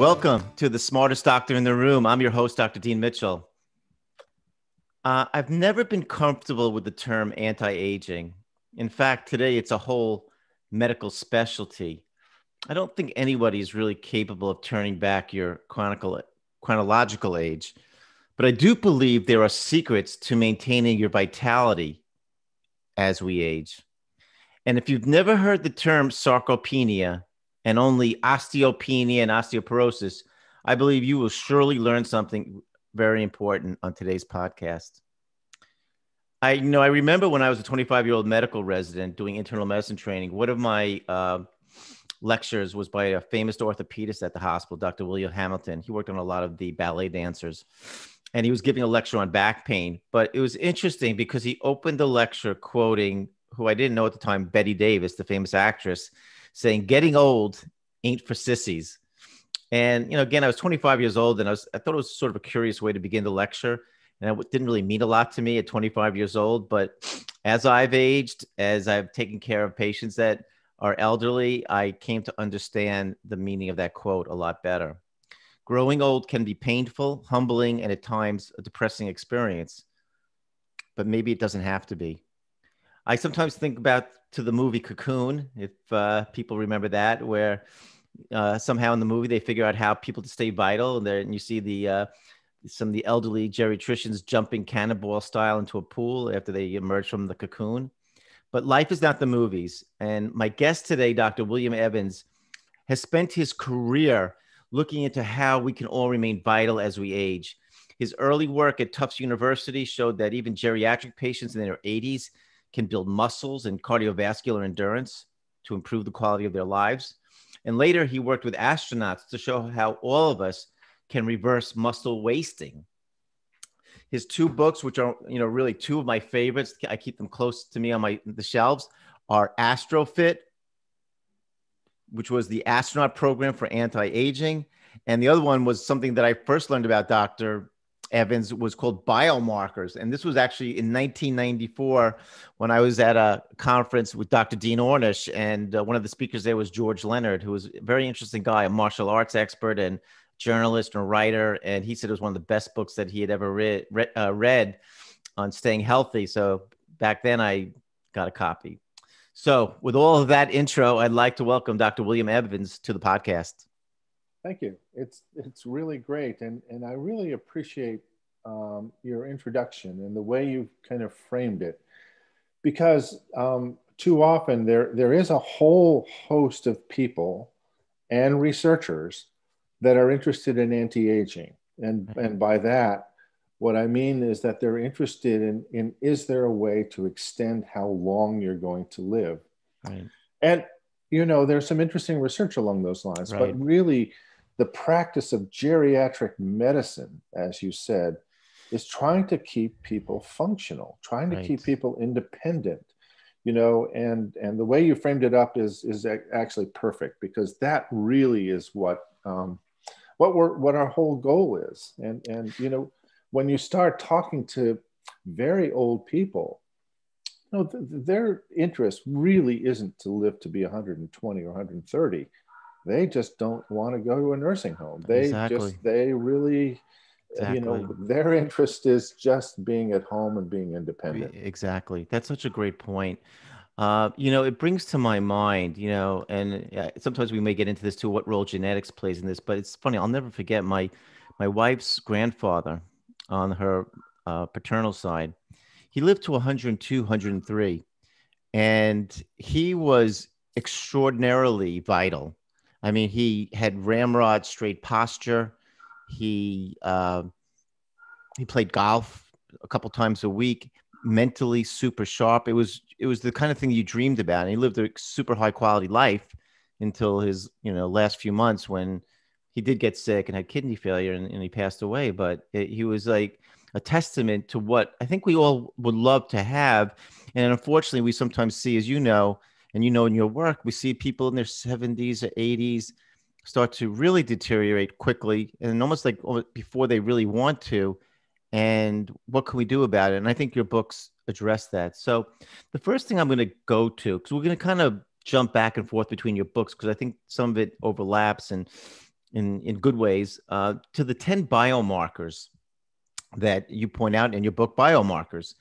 Welcome to the smartest doctor in the room. I'm your host, Dr. Dean Mitchell. Uh, I've never been comfortable with the term anti aging. In fact, today it's a whole medical specialty. I don't think anybody is really capable of turning back your chronological age, but I do believe there are secrets to maintaining your vitality as we age. And if you've never heard the term sarcopenia and only osteopenia and osteoporosis, I believe you will surely learn something very important on today's podcast. I you know I remember when I was a 25 year old medical resident doing internal medicine training. One of my uh, lectures was by a famous orthopedist at the hospital, Dr. William Hamilton. He worked on a lot of the ballet dancers, and he was giving a lecture on back pain. But it was interesting because he opened the lecture quoting who I didn't know at the time, Bette Davis, the famous actress, saying, "Getting old ain't for sissies." And you know, again, I was 25 years old, and I was I thought it was sort of a curious way to begin the lecture and it didn't really mean a lot to me at 25 years old. But as I've aged, as I've taken care of patients that are elderly, I came to understand the meaning of that quote a lot better. Growing old can be painful, humbling, and at times a depressing experience, but maybe it doesn't have to be. I sometimes think about to the movie Cocoon, if uh, people remember that, where uh, somehow in the movie they figure out how people to stay vital, and, and you see the uh, some of the elderly geriatricians jumping cannonball style into a pool after they emerge from the cocoon. But life is not the movies. And my guest today, Dr. William Evans, has spent his career looking into how we can all remain vital as we age. His early work at Tufts University showed that even geriatric patients in their 80s can build muscles and cardiovascular endurance to improve the quality of their lives. And later, he worked with astronauts to show how all of us can reverse muscle wasting. His two books, which are you know really two of my favorites, I keep them close to me on my the shelves, are Astrofit, which was the astronaut program for anti-aging, and the other one was something that I first learned about Dr. Evans was called biomarkers. And this was actually in 1994 when I was at a conference with Dr. Dean Ornish. And uh, one of the speakers there was George Leonard, who was a very interesting guy, a martial arts expert and journalist and writer, and he said it was one of the best books that he had ever read, uh, read on staying healthy. So back then, I got a copy. So, with all of that intro, I'd like to welcome Dr. William Evans to the podcast. Thank you. It's it's really great, and and I really appreciate um, your introduction and the way you've kind of framed it, because um, too often there there is a whole host of people and researchers that are interested in anti-aging. And, mm-hmm. and by that, what I mean is that they're interested in, in is there a way to extend how long you're going to live? Right. And, you know, there's some interesting research along those lines, right. but really the practice of geriatric medicine, as you said, is trying to keep people functional, trying to right. keep people independent, you know, and, and the way you framed it up is, is actually perfect because that really is what um, what we're what our whole goal is and and you know when you start talking to very old people you know, th- their interest really isn't to live to be 120 or 130 they just don't want to go to a nursing home they exactly. just they really exactly. you know their interest is just being at home and being independent exactly that's such a great point uh, you know, it brings to my mind, you know, and uh, sometimes we may get into this too, what role genetics plays in this. But it's funny. I'll never forget my my wife's grandfather on her uh, paternal side. He lived to 102, 103, and he was extraordinarily vital. I mean, he had ramrod straight posture. He uh, he played golf a couple times a week mentally super sharp. It was it was the kind of thing you dreamed about. And he lived a super high quality life until his you know last few months when he did get sick and had kidney failure and, and he passed away. But it, he was like a testament to what I think we all would love to have. And unfortunately, we sometimes see, as you know, and you know in your work, we see people in their 70s or 80s start to really deteriorate quickly and almost like before they really want to and what can we do about it? And I think your books address that. So the first thing I'm going to go to, because we're going to kind of jump back and forth between your books, because I think some of it overlaps. And in, in good ways uh, to the 10 biomarkers that you point out in your book, Biomarkers.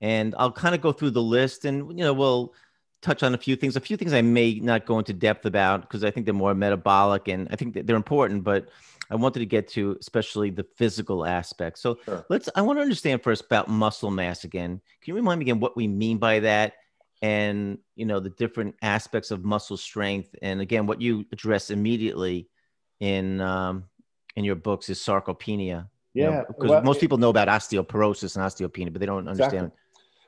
And I'll kind of go through the list and, you know, we'll touch on a few things. A few things I may not go into depth about because I think they're more metabolic and I think they're important, but I wanted to get to especially the physical aspect. So sure. let's, I want to understand first about muscle mass again. Can you remind me again what we mean by that? And, you know, the different aspects of muscle strength. And again, what you address immediately in, um, in your books is sarcopenia. Yeah. Because you know, well, most people know about osteoporosis and osteopenia, but they don't understand. Exactly.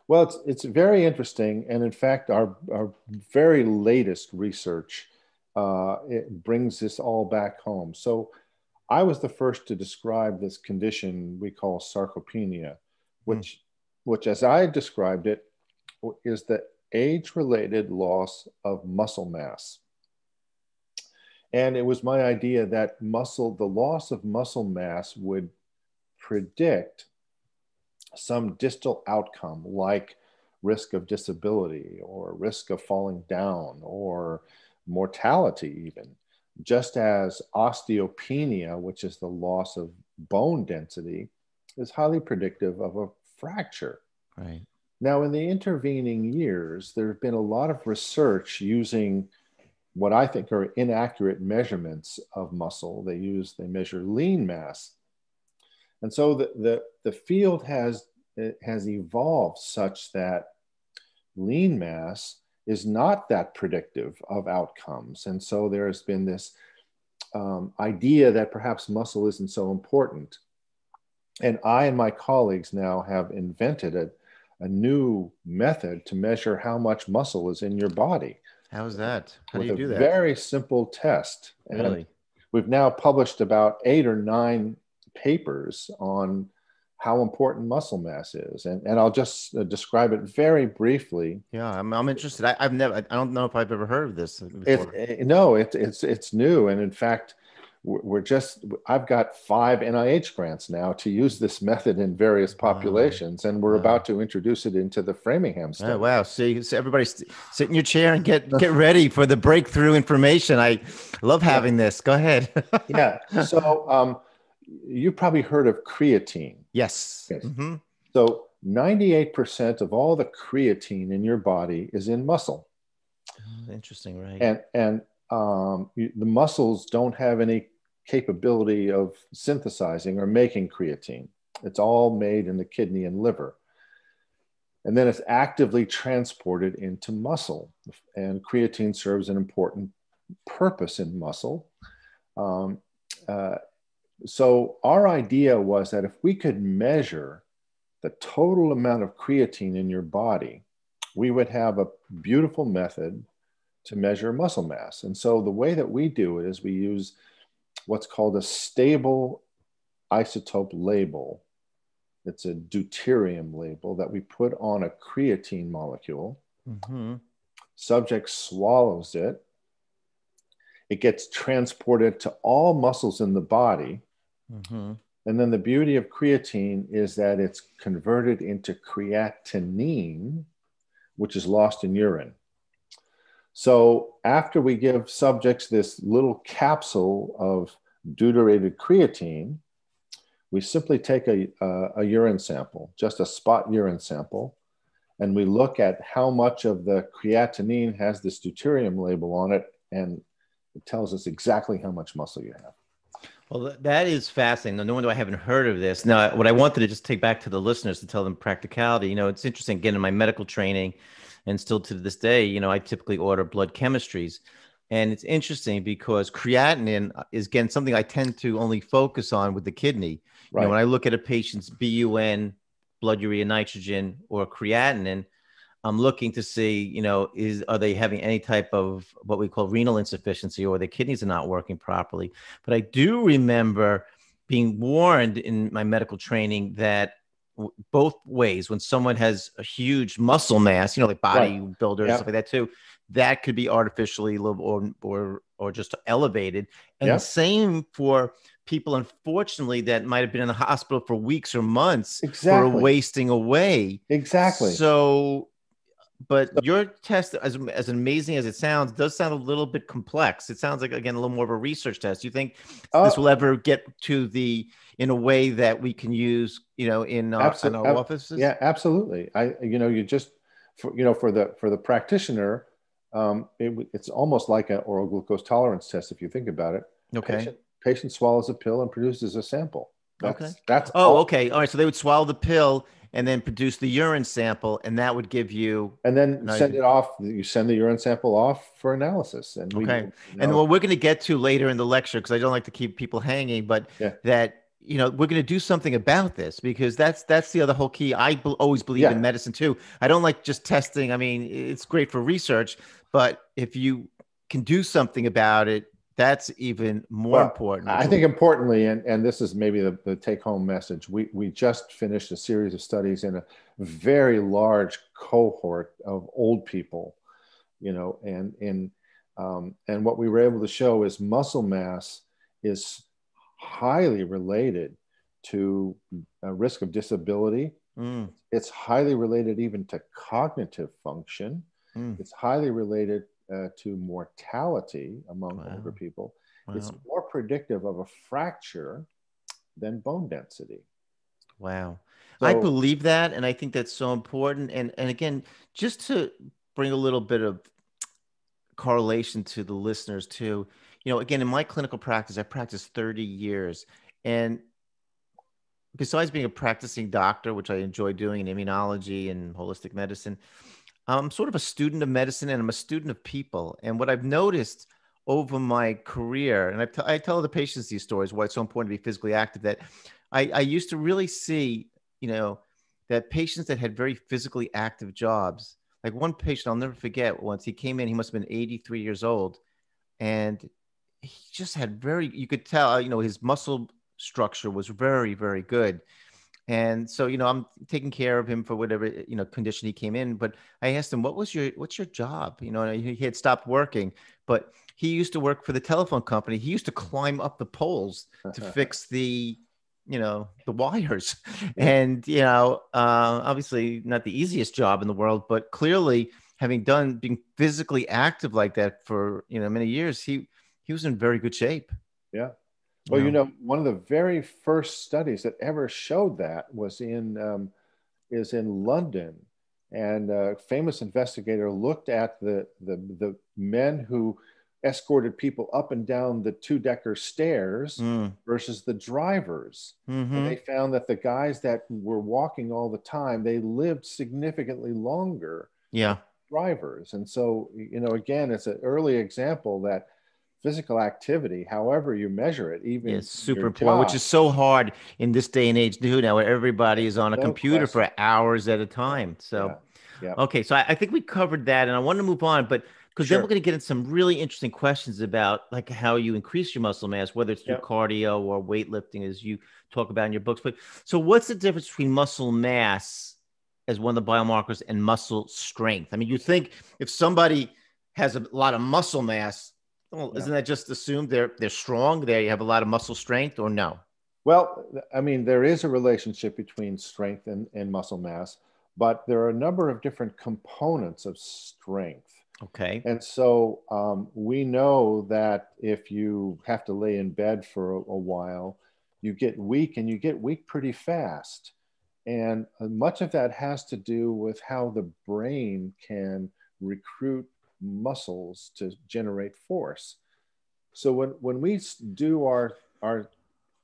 Well, it's, it's very interesting. And in fact, our, our very latest research uh, it brings this all back home. So I was the first to describe this condition we call sarcopenia, which, mm. which as I described it, is the age-related loss of muscle mass. And it was my idea that muscle, the loss of muscle mass would predict some distal outcome like risk of disability or risk of falling down or mortality even just as osteopenia which is the loss of bone density is highly predictive of a fracture. Right. Now in the intervening years there have been a lot of research using what i think are inaccurate measurements of muscle. They use they measure lean mass and so the, the, the field has, has evolved such that lean mass is not that predictive of outcomes. And so there's been this um, idea that perhaps muscle isn't so important. And I and my colleagues now have invented a, a new method to measure how much muscle is in your body. How's that? How do you do that? Very simple test. Really? And we've now published about eight or nine papers on how important muscle mass is. And, and I'll just uh, describe it very briefly. Yeah, I'm, I'm interested. I, have never, I don't know if I've ever heard of this. It, it, no, it, it's, it's new. And in fact, we're just, I've got five NIH grants now to use this method in various populations. Wow. And we're wow. about to introduce it into the Framingham study. Oh, wow. So, so everybody st- sit in your chair and get, get ready for the breakthrough information. I love having yeah. this. Go ahead. yeah. So, um, you've probably heard of creatine. Yes. yes. Mm-hmm. So 98% of all the creatine in your body is in muscle. Oh, interesting, right? And and um, you, the muscles don't have any capability of synthesizing or making creatine. It's all made in the kidney and liver. And then it's actively transported into muscle. And creatine serves an important purpose in muscle. Um, uh, so our idea was that if we could measure the total amount of creatine in your body, we would have a beautiful method to measure muscle mass. And so the way that we do it is we use what's called a stable isotope label. It's a deuterium label that we put on a creatine molecule. Mm-hmm. Subject swallows it. It gets transported to all muscles in the body Mm-hmm. And then the beauty of creatine is that it's converted into creatinine, which is lost in urine. So after we give subjects this little capsule of deuterated creatine, we simply take a, a, a, urine sample, just a spot urine sample, and we look at how much of the creatinine has this deuterium label on it, and it tells us exactly how much muscle you have. Well, that is fascinating. No wonder I haven't heard of this. Now, what I wanted to just take back to the listeners to tell them practicality. You know, it's interesting. Again, in my medical training, and still to this day, you know, I typically order blood chemistries, and it's interesting because creatinine uh, is again something I tend to only focus on with the kidney. Right. You know, when I look at a patient's BUN, blood urea nitrogen, or creatinine, I'm looking to see, you know, is are they having any type of what we call renal insufficiency or their kidneys are not working properly. But I do remember being warned in my medical training that w- both ways, when someone has a huge muscle mass, you know, like bodybuilders right. stuff like that too, that could be artificially or or or just elevated. And the same for people, unfortunately, that might have been in the hospital for weeks or months exactly. for wasting away. Exactly. So but your test, as, as amazing as it sounds, does sound a little bit complex. It sounds like again a little more of a research test. You think uh, this will ever get to the in a way that we can use, you know, in our, in our offices? Yeah, absolutely. I, you know, you just, for, you know, for the for the practitioner, um, it, it's almost like an oral glucose tolerance test if you think about it. Okay. Patient, patient swallows a pill and produces a sample. That's, okay. That's oh, all. okay. All right. So they would swallow the pill and then produce the urine sample, and that would give you. And then send it off. You send the urine sample off for analysis. And we, okay. You know, and what we're going to get to later in the lecture, because I don't like to keep people hanging, but yeah. that you know we're going to do something about this because that's that's the other whole key i be- always believe yeah. in medicine too i don't like just testing i mean it's great for research but if you can do something about it that's even more well, important. I think importantly, and, and this is maybe the, the take home message, we, we just finished a series of studies in a very large cohort of old people, you know, and, and, um, and what we were able to show is muscle mass is highly related to a risk of disability. Mm. It's highly related even to cognitive function. Mm. It's highly related uh, to mortality among wow. older people. Wow. It's more predictive of a fracture than bone density. Wow. So, I believe that. And I think that's so important. And, and again, just to bring a little bit of correlation to the listeners, too, you know, again, in my clinical practice, I practiced 30 years. And besides being a practicing doctor, which I enjoy doing in immunology and holistic medicine, I'm sort of a student of medicine and I'm a student of people. And what I've noticed over my career, and I, t- I tell the patients these stories why it's so important to be physically active, that I, I used to really see, you know, that patients that had very physically active jobs, like one patient I'll never forget once he came in, he must have been 83 years old. And he just had very, you could tell, uh, you know, his muscle structure was very, very good. And so, you know, I'm taking care of him for whatever, you know, condition he came in. But I asked him, what was your, what's your job? You know, he had stopped working, but he used to work for the telephone company. He used to climb up the poles to fix the, you know, the wires. And, you know, uh, obviously not the easiest job in the world, but clearly having done being physically active like that for, you know, many years, he, he was in very good shape. Yeah. Well, you know, one of the very first studies that ever showed that was in um, is in London, and a famous investigator looked at the the, the men who escorted people up and down the two decker stairs mm. versus the drivers. Mm-hmm. And they found that the guys that were walking all the time, they lived significantly longer. Yeah. Drivers. And so, you know, again, it's an early example that physical activity, however you measure it, even yes, super important, which is so hard in this day and age too. Now, where everybody is on a no computer question. for hours at a time. So, yeah. Yeah. okay, so I, I, think we covered that, and I want to move on, but because sure. then we're going to get into some really interesting questions about like how you increase your muscle mass, whether it's through cardio or weightlifting, as you talk about in your books. But so, what's the difference between muscle mass as one of the biomarkers and muscle strength? I mean, you think if somebody has a lot of muscle mass well, isn't that just assumed they're they're strong? They have a lot of muscle strength, or no? Well, I mean, there is a relationship between strength and, and muscle mass, but there are a number of different components of strength. Okay. And so um, we know that if you have to lay in bed for a, a while, you get weak and you get weak pretty fast. And uh, much of that has to do with how the brain can recruit muscles to generate force. So when, when we do our, our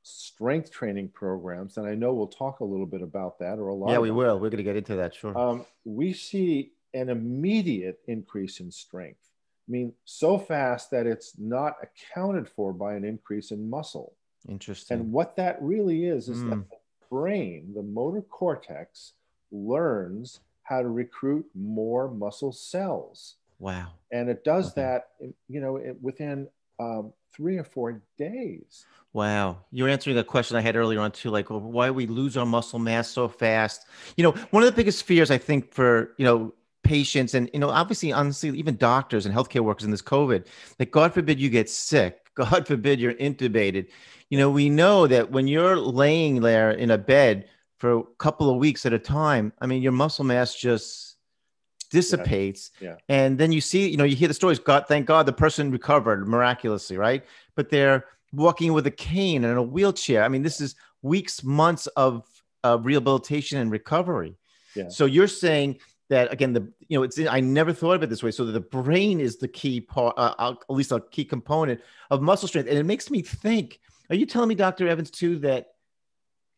strength training programs, and I know we'll talk a little bit about that or a lot. Yeah, we will. We're going to get into that, sure. Um, we see an immediate increase in strength. I mean, so fast that it's not accounted for by an increase in muscle. Interesting. And what that really is is mm. that the brain, the motor cortex, learns how to recruit more muscle cells. Wow. And it does okay. that, you know, within um, three or four days. Wow. You're answering a question I had earlier on too, like why we lose our muscle mass so fast. You know, one of the biggest fears I think for, you know, patients and, you know, obviously, honestly, even doctors and healthcare workers in this COVID, like God forbid you get sick, God forbid you're intubated. You know, we know that when you're laying there in a bed for a couple of weeks at a time, I mean, your muscle mass just dissipates. Yeah. And then you see, you know, you hear the stories. God, thank God, the person recovered miraculously, right? But they're walking with a cane and a wheelchair. I mean, this is weeks, months of uh, rehabilitation and recovery. Yeah. So you're saying that again, the you know, it's I never thought of it this way. So the brain is the key part, uh, uh, at least a key component of muscle strength, and it makes me think. Are you telling me, Doctor Evans, too, that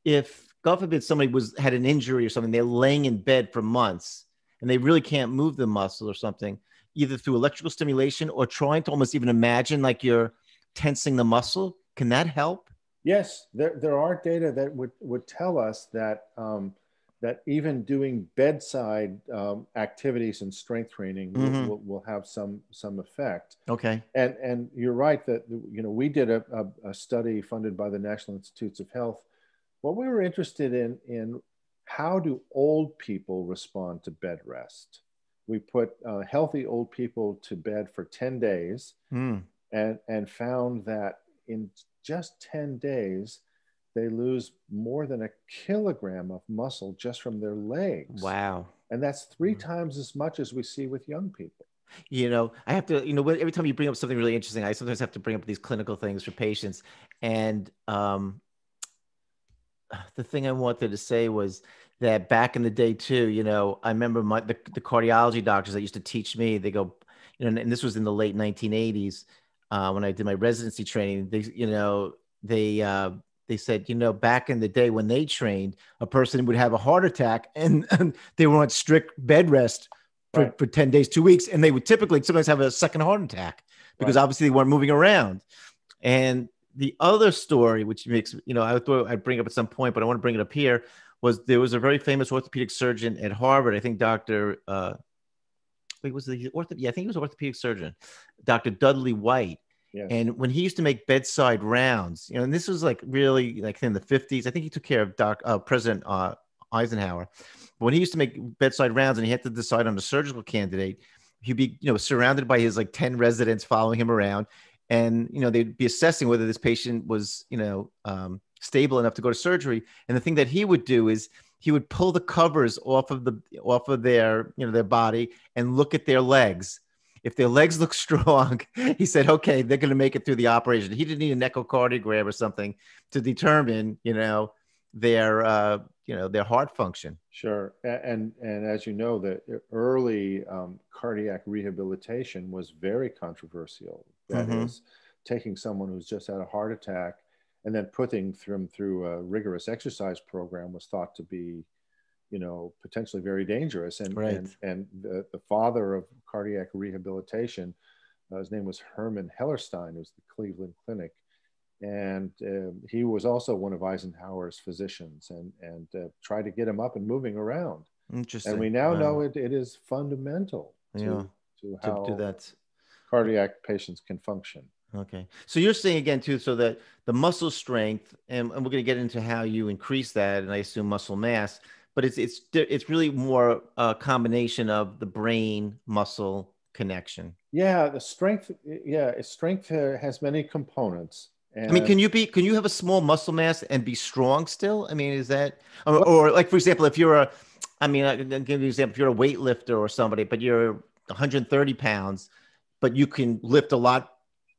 if God forbid somebody was had an injury or something, they're laying in bed for months and they really can't move the muscle or something, either through electrical stimulation or trying to almost even imagine like you're tensing the muscle. Can that help? Yes, there, there are data that would, would tell us that um, that even doing bedside um, activities and strength training will, Mhm. will, will have some some effect. Okay. And and you're right that you know we did a, a, a study funded by the National Institutes of Health. What we were interested in in how do old people respond to bed rest? We put uh, healthy old people to bed for 10 days Hmm. and, and found that in just 10 days, they lose more than a kilogram of muscle just from their legs. Wow. And that's 3 Mhm. times as much as we see with young people. You know, I have to, you know, every time you bring up something really interesting, I sometimes have to bring up these clinical things for patients. And um, the thing I wanted to say was that back in the day, too, you know, I remember my the, the cardiology doctors that used to teach me, they go, you know, and this was in the late 1980s uh, when I did my residency training. They, you know, they, uh, they said, you know, back in the day when they trained, a person would have a heart attack and, and they were on strict bed rest for, Right. for 10 days, two weeks. And they would typically sometimes have a second heart attack because Right. obviously they weren't moving around. And the other story, which makes, you know, I thought I'd bring up at some point, but I want to bring it up here, was there was a very famous orthopedic surgeon at Harvard. I think Dr. Uh, wait, was the ortho? Yeah, I think he was an orthopedic surgeon, Dr. Dudley White. Yes. And when he used to make bedside rounds, you know, and this was like really like in the 50s, I think he took care of Doc, uh, President uh, Eisenhower. But when he used to make bedside rounds and he had to decide on a surgical candidate, he'd be, you know, surrounded by his like 10 residents following him around. And, you know, they'd be assessing whether this patient was, you know, um, stable enough to go to surgery. And the thing that he would do is he would pull the covers off of the off of their, you know, their body and look at their legs if their legs look strong, he said, okay, they're going to make it through the operation. He didn't need an echocardiogram or something to determine, you know, their, uh, you know, their heart function. Sure, and and as you know, the early um, cardiac rehabilitation was very controversial. That is, Mhm. taking someone who's just had a heart attack and then putting them through a rigorous exercise program was thought to be, you know, potentially very dangerous. And Right. and and the, the father of cardiac rehabilitation, uh, his name was Herman Hellerstein, who's the Cleveland Clinic and uh, he was also one of Eisenhower's physicians and and uh, tried to get him up and moving around. Interesting. And we now Wow. know it, it is fundamental to, Yeah. to to how that. cardiac patients can function. Okay. So you're saying again too, so that the muscle strength, and, and we're going to get into how you increase that, and I assume muscle mass, but it's it's it's really more a combination of the brain muscle connection. Yeah, the strength. Yeah, strength uh, has many components. And I mean, can you be can you have a small muscle mass and be strong still? I mean, is that or, or like for example, if you're a, I mean, I'll give you an example. If you're a weightlifter or somebody, but you're 130 pounds, but you can lift a lot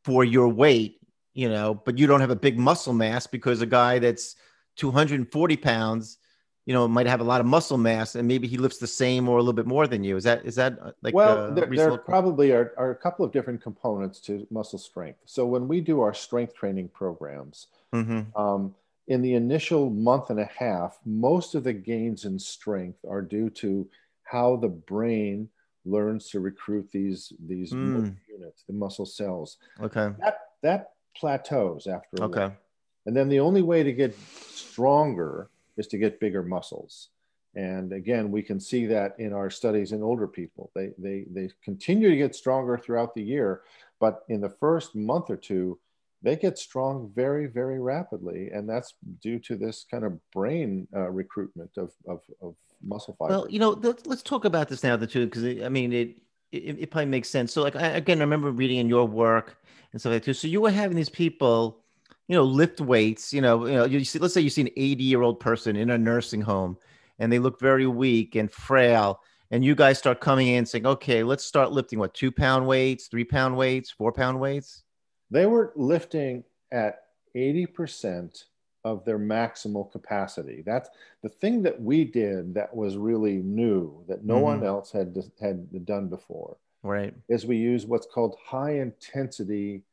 for your weight, you know, but you don't have a big muscle mass because a guy that's 240 pounds, you know, might have a lot of muscle mass and maybe he lifts the same or a little bit more than you. Is that is that uh, like well, there, there probably are, are a couple of different components to muscle strength. So when we do our strength training programs, Mhm. um, in the initial month and a half, most of the gains in strength are due to how the brain learns to recruit these these Mm. units, the muscle cells. Okay. That that plateaus after a Okay. while. And then the only way to get stronger is to get bigger muscles. And again, we can see that in our studies in older people. They, they, they continue to get stronger throughout the year, but in the first month or two, they get strong very, very rapidly. And that's due to this kind of brain uh, recruitment of, of, of muscle fibers. Well, you know, let's, let's talk about this now, the two, because I mean, it, it it probably makes sense. So, like, I, again, I remember reading in your work and stuff like that too. So, you were having these people, you know, lift weights. You know, you know, you see, let's say you see an 80 year old person in a nursing home, and they look very weak and frail, and you guys start coming in saying, okay, let's start lifting what two pound weights, three pound weights, four pound weights? They were lifting at 80% of their maximal capacity. That's the thing that we did that was really new that no mm-hmm. one else had had done before. Right. Is we use what's called high intensity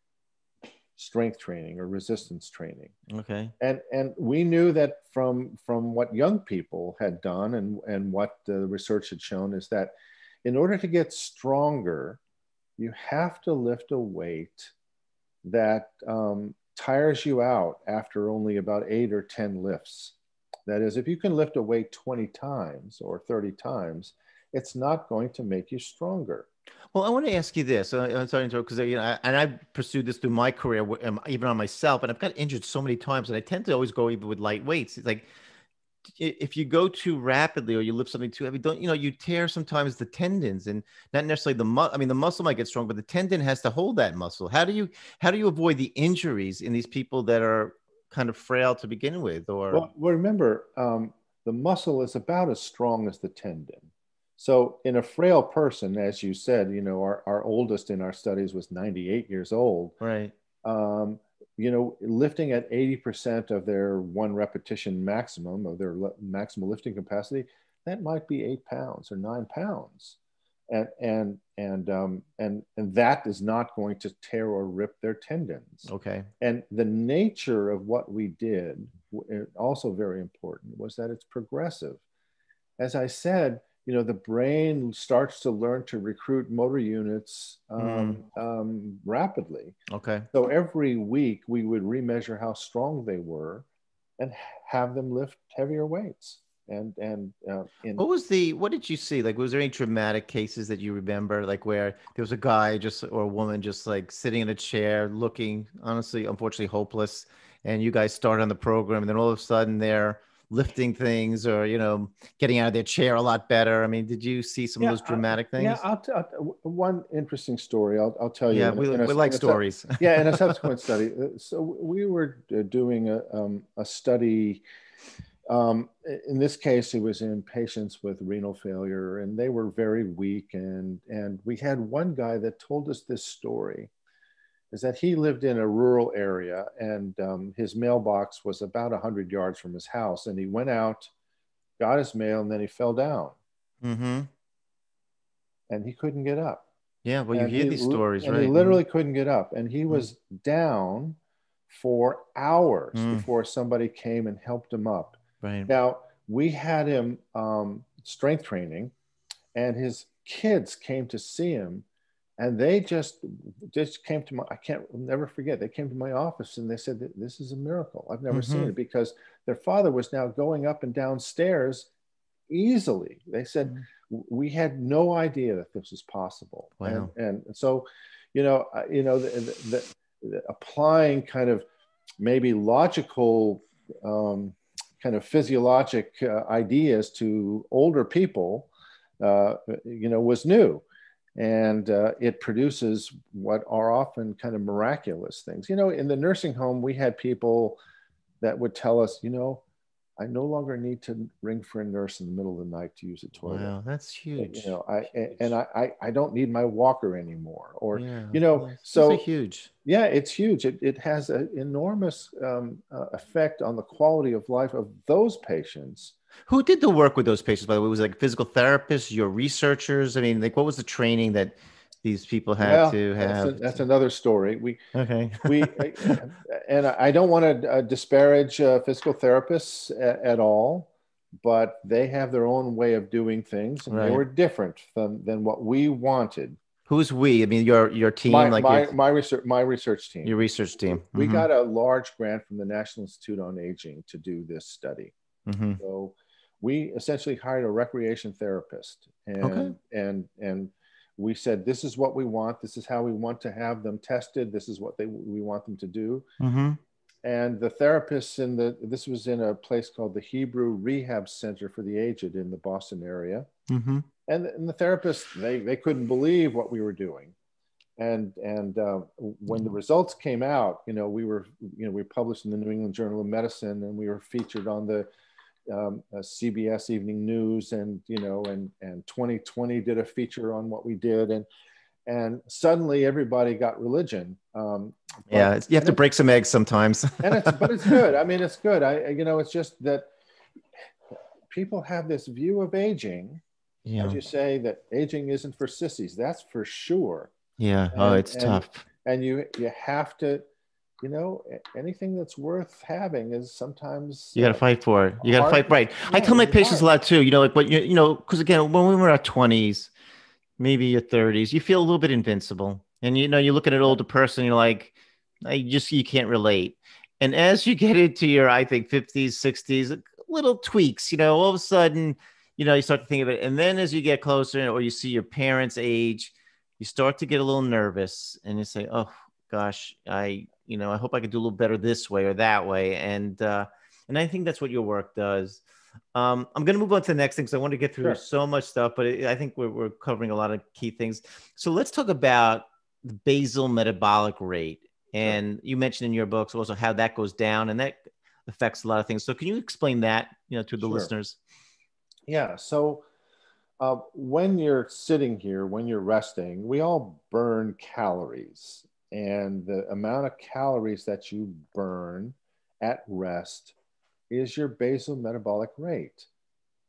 strength training or resistance training. Okay. And and we knew that from from what young people had done and and what the research had shown is that in order to get stronger, you have to lift a weight that um, tires you out after only about eight or 10 lifts. That is, if you can lift a weight 20 times or 30 times, it's not going to make you stronger. Well, I want to ask you this. Uh, I'm sorry to interrupt because you know, I, and I pursued this through my career, um, even on myself, and I've got injured so many times, and I tend to always go even with light weights. It's like if you go too rapidly or you lift something too heavy, don't you know you tear sometimes the tendons and not necessarily the muscle. I mean, the muscle might get strong, but the tendon has to hold that muscle. How do you how do you avoid the injuries in these people that are kind of frail to begin with? Or well, well remember, um, the muscle is about as strong as the tendon. So in a frail person, as you said, you know, our, our oldest in our studies was 98 years old. Right. Um, you know, lifting at 80% of their one repetition maximum of their le- maximal lifting capacity, that might be eight pounds or nine pounds. And, and, and, um, and, and that is not going to tear or rip their tendons. Okay. And the nature of what we did, also very important, was that it's progressive. As I said, you know the brain starts to learn to recruit motor units um, mm. um, rapidly. Okay. So every week we would remeasure how strong they were and have them lift heavier weights and and uh, in- what was the what did you see? Like was there any traumatic cases that you remember like where there was a guy just or a woman just like sitting in a chair looking honestly unfortunately hopeless and you guys start on the program and then all of a sudden they're lifting things or you know getting out of their chair a lot better? I mean did you see some yeah, of those dramatic things? Yeah I'll t- I'll, one interesting story i'll, I'll tell you yeah we, we like stories. yeah in a subsequent study. Uh, so we were uh, doing a, um, a study um, in this case it was in patients with renal failure and they were very weak and and we had one guy that told us this story is that he lived in a rural area and um, his mailbox was about 100 yards from his house. And he went out, got his mail, and then he fell down. Mm-hmm. And he couldn't get up. Yeah, well, you hear he, these stories, and right? He literally couldn't get up. And he was mm-hmm. down for hours mm. before somebody came and helped him up. Right. Now, we had him um, strength training, and his kids came to see him and they just just came to my i can't never forget they came to my office and they said this is a miracle i've never mm-hmm. seen it because their father was now going up and down stairs easily they said mm-hmm. we had no idea that this was possible wow. and, and so you know you know the, the, the applying kind of maybe logical um, kind of physiologic uh, ideas to older people uh, you know was new and uh, it produces what are often kind of miraculous things. You know, in the nursing home, we had people that would tell us, you know, I no longer need to ring for a nurse in the middle of the night to use a toilet. Wow, that's huge. You know, I and I, I, I don't need my walker anymore. Or yeah, you know, so huge. Yeah, it's huge. It, it has an enormous um, uh, effect on the quality of life of those patients who did the work with those patients, by the way? Was it like physical therapists, your researchers? I mean, like what was the training that these people had well, to have? That's, a, that's, another story. We okay. we and I don't want to uh, disparage uh, physical therapists at, at, all, but they have their own way of doing things, and right. they were different than than what we wanted. Who's we? I mean, your your team, my, like my, your, my research my research team. Your research team. We mm-hmm. got a large grant from the National Institute on Aging to do this study. Mm-hmm. So we essentially hired a recreation therapist and okay. and and we said this is what we want. This is how we want to have them tested. This is what they we want them to do. Mm-hmm. and the therapists in the this was in a place called the hebrew rehab center for the aged in the boston area. Mm-hmm. and, and the therapists they, they couldn't believe what we were doing. And and uh, when the results came out you know we were you know we published in the new england journal of medicine and we were featured on the um, CBS Evening News and you know and and 2020 did a feature on what we did and and suddenly everybody got religion. Um, yeah, you have to break some eggs sometimes. and it's but it's good. I mean, it's good. I you know it's just that people have this view of aging. Yeah. As you say that aging isn't for sissies. That's for sure. Yeah. Oh, and, oh, it's and, tough. And you you have to you know, anything that's worth having is sometimes you got to uh, fight for it. You got to fight right. Yeah, I tell my patients hard. a lot too. You know, like, but you, you know, because again, when we were in our twenties, maybe your thirties, you feel a little bit invincible, and you know, you look at an older person, you're like, I just you can't relate. And as you get into your, I think, fifties, sixties, little tweaks, you know, all of a sudden, you know, you start to think of it, and then as you get closer, or you see your parents' age, you start to get a little nervous, and you say, oh gosh, I you know, I hope I could do a little better this way or that way. And uh, and I think that's what your work does. Um, I'm going to move on to the next thing because I want to get through sure. so much stuff, but it, I think we're, we're covering a lot of key things. So let's talk about the basal metabolic rate. And sure. you mentioned in your books also how that goes down and that affects a lot of things. So can you explain that, you know, to the sure. listeners? Yeah. So uh, when you're sitting here, when you're resting, we all burn calories and the amount of calories that you burn at rest is your basal metabolic rate.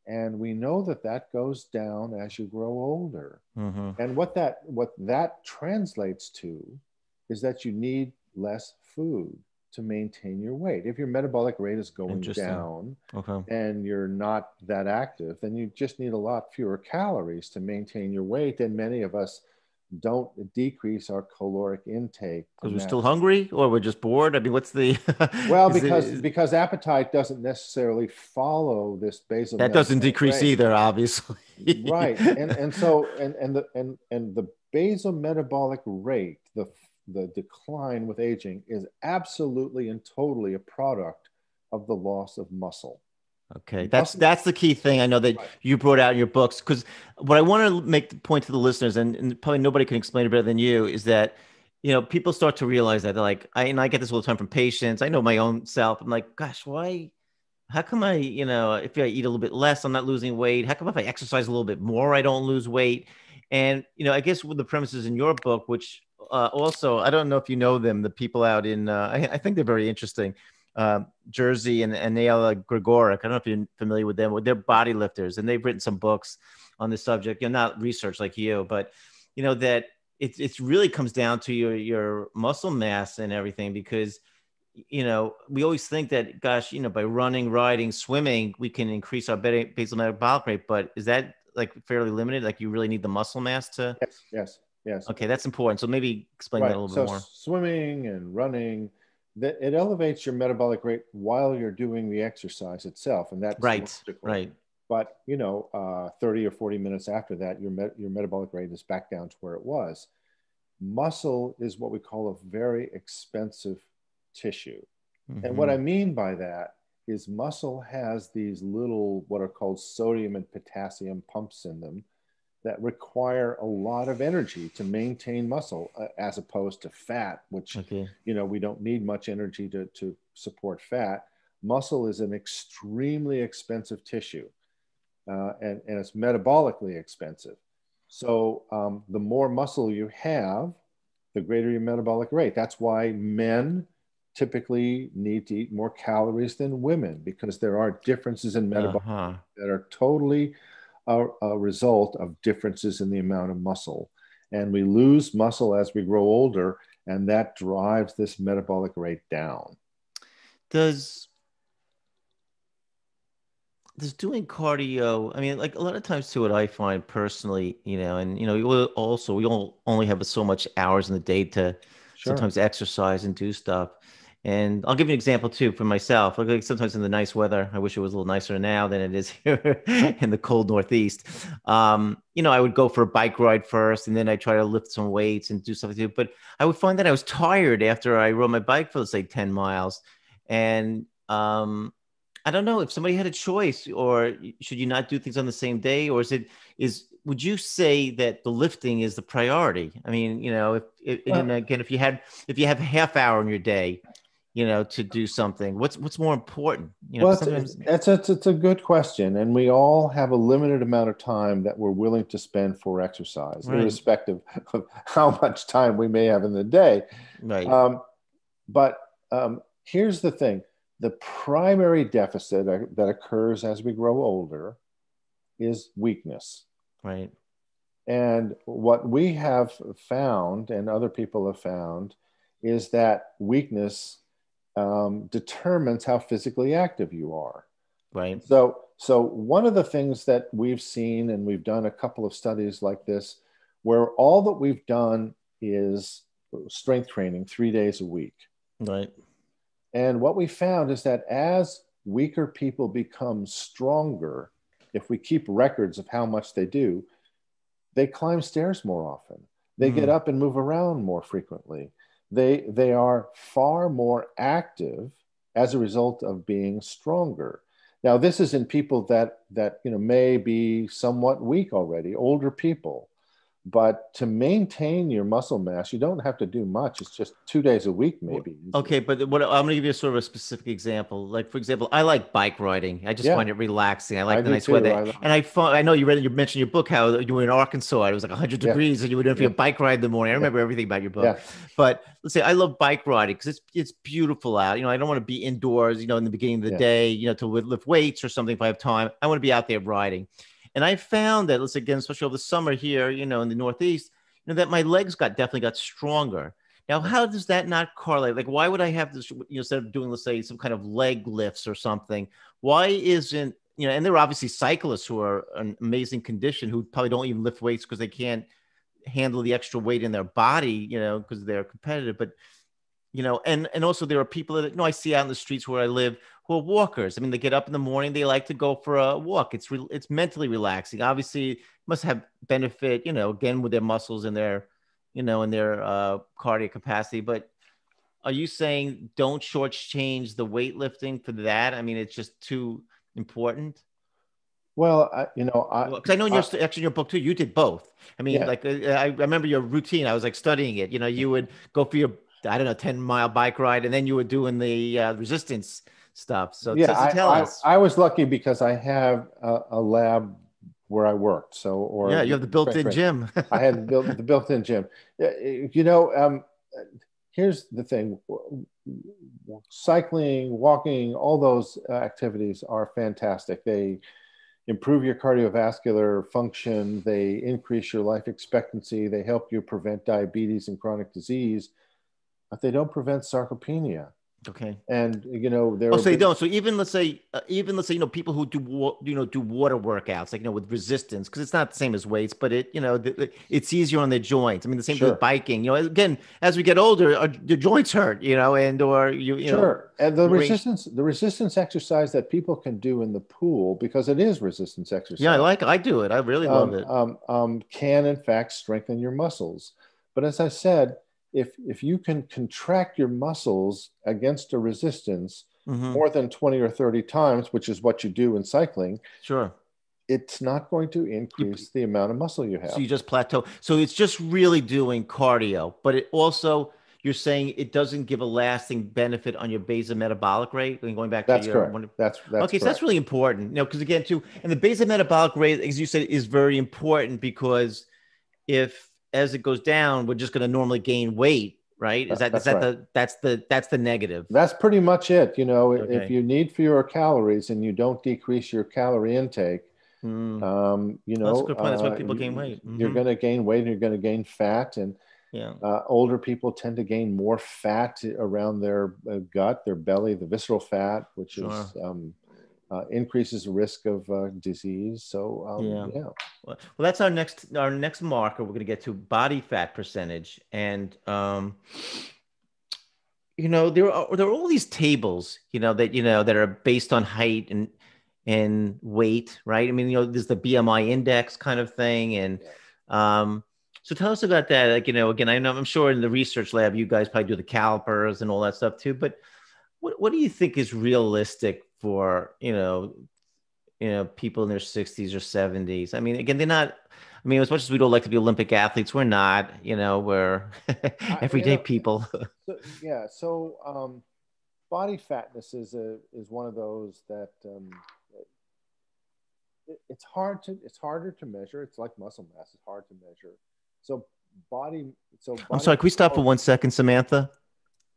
And we know that that goes down as you grow older. Mm-hmm. And what that what that translates to is that you need less food to maintain your weight. If your metabolic rate is going down okay. and you're not that active, then you just need a lot fewer calories to maintain your weight. And many of us don't decrease our caloric intake because we're still hungry or we're just bored? I mean what's the well because it, because appetite doesn't necessarily follow this basal that doesn't decrease rate. either obviously. Right and and so and and the and and the basal metabolic rate the the decline with aging is absolutely and totally a product of the loss of muscle Okay, that's that's the key thing I know that you brought out in your books. Because what I want to make the point to the listeners, and, and, probably nobody can explain it better than you, is that you know people start to realize that they're like, I and I get this all the time from patients. I know my own self. I'm like, gosh, why? How come I, you know, if I eat a little bit less, I'm not losing weight? How come if I exercise a little bit more, I don't lose weight? And you know, I guess with the premises in your book, which uh, also I don't know if you know them, the people out in, uh, I, I think they're very interesting uh, Jerzy and, Aniela Gregorek. I don't know if you're familiar with them. They're body lifters, and they've written some books on this subject. You know, not research like you, but you know that it it really comes down to your your muscle mass and everything because you know we always think that gosh you know by running riding swimming we can increase our basal metabolic rate but is that like fairly limited like you really need the muscle mass to yes yes yes okay that's important so maybe explain right. that a little so bit more swimming and running that it elevates your metabolic rate while you're doing the exercise itself, and that's right, right. But you know, uh, 30 or 40 minutes after that, your met your metabolic rate is back down to where it was. Muscle is what we call a very expensive tissue, mm-hmm. and what I mean by that is muscle has these little what are called sodium and potassium pumps in them that require a lot of energy to maintain muscle uh, as opposed to fat which okay. you know we don't need much energy to, to support fat muscle is an extremely expensive tissue uh, and, and it's metabolically expensive so um, the more muscle you have the greater your metabolic rate that's why men typically need to eat more calories than women because there are differences in metabolic uh-huh. that are totally a, a result of differences in the amount of muscle. And we lose muscle as we grow older, and that drives this metabolic rate down. Does does doing cardio i mean like a lot of times too what i find personally you know and you know we also we all only have so much hours in the day to sure. sometimes exercise and do stuff and I'll give you an example too for myself. Like sometimes in the nice weather, I wish it was a little nicer now than it is here in the cold Northeast. Um, you know, I would go for a bike ride first, and then I try to lift some weights and do something. Too. But I would find that I was tired after I rode my bike for let's say ten miles, and um, I don't know if somebody had a choice, or should you not do things on the same day, or is it is would you say that the lifting is the priority? I mean, you know, if, if well, and again, if you had if you have a half hour in your day you know, to do something? What's what's more important? You know, well, sometimes it's, it's, it's, a good question. And we all have a limited amount of time that we're willing to spend for exercise, Right. irrespective of how much time we may have in the day. right, Um, but um, here's the thing the primary deficit that occurs as we grow older is weakness. right, And what we have found, and other people have found, is that weakness um, determines how physically active you are. right, So, so one of the things that we've seen, and we've done a couple of studies like this, where all that we've done is strength training three days a week. right, And what we found is that as weaker people become stronger, if we keep records of how much they do, they climb stairs more often. They Hmm. get up and move around more frequently. They, they are far more active as a result of being stronger. Now, this is in people that, that you know, may be somewhat weak already, older people. But to maintain your muscle mass, you don't have to do much. It's just two days a week, maybe. Okay, but what I'm going to give you a sort of a specific example. Like for example, I like bike riding. I just Yeah. find it relaxing. I like I the nice too. weather. I- and I found, I know you read you mentioned your book how you were in Arkansas. It was like 100 Yeah. degrees, and you were doing for your bike ride in the morning. I remember everything about your book. Yeah. But let's say I love bike riding because it's it's beautiful out. You know, I don't want to be indoors. You know, in the beginning of the Yeah. day, you know, to lift weights or something if I have time. I want to be out there riding. And I found that, let's say again, especially over the summer here, you know, in the Northeast, you know, that my legs got definitely got stronger. Now, how does that not correlate? Like, why would I have this, you know, instead of doing, let's say, some kind of leg lifts or something? Why isn't, you know, and there are obviously cyclists who are an amazing condition who probably don't even lift weights because they can't handle the extra weight in their body, you know, because they're competitive. But, you know, and and also there are people that, you know, I see out in the streets where I live who are walkers. I mean, they get up in the morning, they like to go for a walk. It's re- it's mentally relaxing. Obviously, must have benefit, you know, again with their muscles and their, you know, and their uh, cardiac capacity. But are you saying don't shortchange the weightlifting for that? I mean, it's just too important. Well, I, you know, I, Because I know in your actually in your book too, you did both. I mean, Yeah. like uh, I remember your routine. I was like studying it. You know, you would go for your I don't know ten mile bike ride, and then you were doing the uh, resistance stuff. So, yeah, I, tell I, us. I was lucky because I have a, a lab where I worked. So, or yeah, you have the built-in right, gym. I had the built the built-in gym. You know, um, here's the thing: cycling, walking, all those uh, activities are fantastic. They improve your cardiovascular function. They increase your life expectancy. They help you prevent diabetes and chronic disease, but they don't prevent sarcopenia. Okay. And you know, there. Oh, so been- don't. So even let's say, uh, even let's say, you know, people who do, wa- you know, do water workouts, like you know, with resistance, because it's not the same as weights, but it, you know, the, the- it's easier on their joints. I mean, the same thing Sure. with biking. You know, again, as we get older, our, your joints hurt. You know, and or you, you know, Sure, and the resistance, the resistance exercise that people can do in the pool because it is resistance exercise. yeah, I like. I do it. I really love um, it. Um, um, can in fact strengthen your muscles. But as I said, if if you can contract your muscles against a resistance Mhm, more than twenty or thirty times, which is what you do in cycling, Sure. it's not going to increase the amount of muscle you have. So you just plateau. So it's just really doing cardio, but it also you're saying it doesn't give a lasting benefit on your basal metabolic rate. And going back That's to your correct. one- That's that's okay, so that's really important. You know, because again, too, and the basal metabolic rate, as you said, is very important because if as it goes down, we're just going to normally gain weight, right? Is that is That's that right. the that's the that's the negative? That's pretty much it. You know, Okay. if you need fewer calories and you don't decrease your calorie intake, Hmm, um, you know, That's a good point. That's why uh, people gain weight. You're Mhm. going to gain weight and you're going to gain fat. And yeah. uh, older people tend to gain more fat around their uh, gut, their belly, the visceral fat, which is um, uh, increases the risk of uh, disease. So um, Yeah. yeah. Well, well, that's our next our next marker. We're going to get to body fat percentage, and um, you know there are there are all these tables, you know that you know that are based on height and and weight, right? I mean, you know, there's the BMI index kind of thing, and um, so tell us about that. Like, you know, again, I know I'm sure in the research lab you guys probably do the calipers and all that stuff too, but what what do you think is realistic for you know you know people in their 60s or 70s i mean again they're not i mean as much as we don't like to be olympic athletes we're not you know we're everyday know, people So, yeah. So um, body fatness is a is one of those that um, it, it's hard to it's harder to measure. It's like muscle mass; it's hard to measure. So body. So body I'm sorry. Can we stop for one second, Samantha?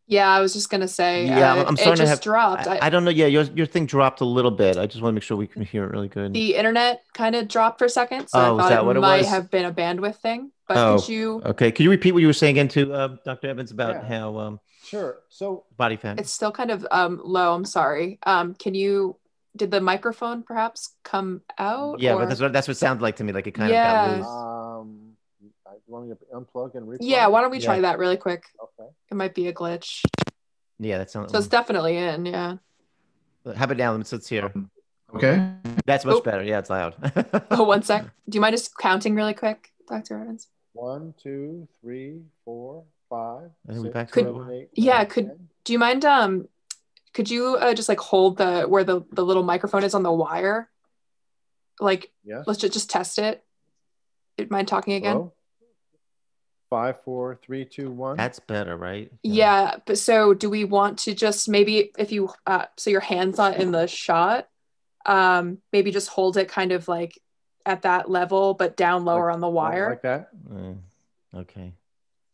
Yeah, I was just gonna say. Yeah, uh, I'm starting it to just have- dropped. I, I, I don't know. Yeah, your your thing dropped a little bit. I just want to make sure we can hear it really good. the internet kind of dropped for a second, so Oh, I thought that it what it might was? have been a bandwidth thing. But Oh. could you? Okay, can you repeat what you were saying again to uh, Dr. Evans about Yeah. how um, Sure. So body fat? It's still kind of um, low. I'm sorry. Um, can you? Did the microphone perhaps come out? yeah, or- but that's what that's what it sounded like to me. Like it kind Yeah. of got loose. I want me to unplug and replug. yeah. Why don't we try Yeah. that really quick? Okay. It might be a glitch. Yeah, that's sounds. So it's definitely in. Yeah. How about now? Let's let's hear. Okay. That's much Oh. better. Yeah, it's loud. Oh, one sec. Do you mind just counting really quick, Dr. Evans? One, two, three, four, five. Are we six, back Could- seven, eight, Yeah, nine, could- 10. Do you mind? Um, could you uh, just like hold the where the the little microphone is on the wire? Like, Yes. let's just just test it. Mind talking again? Hello? Five, four, three, two, one. That's better, right? Yeah, but so do we want to just maybe if you uh so your hands not in the shot, um maybe just hold it kind of like at that level but down lower on the wire. Like that. Uh, okay.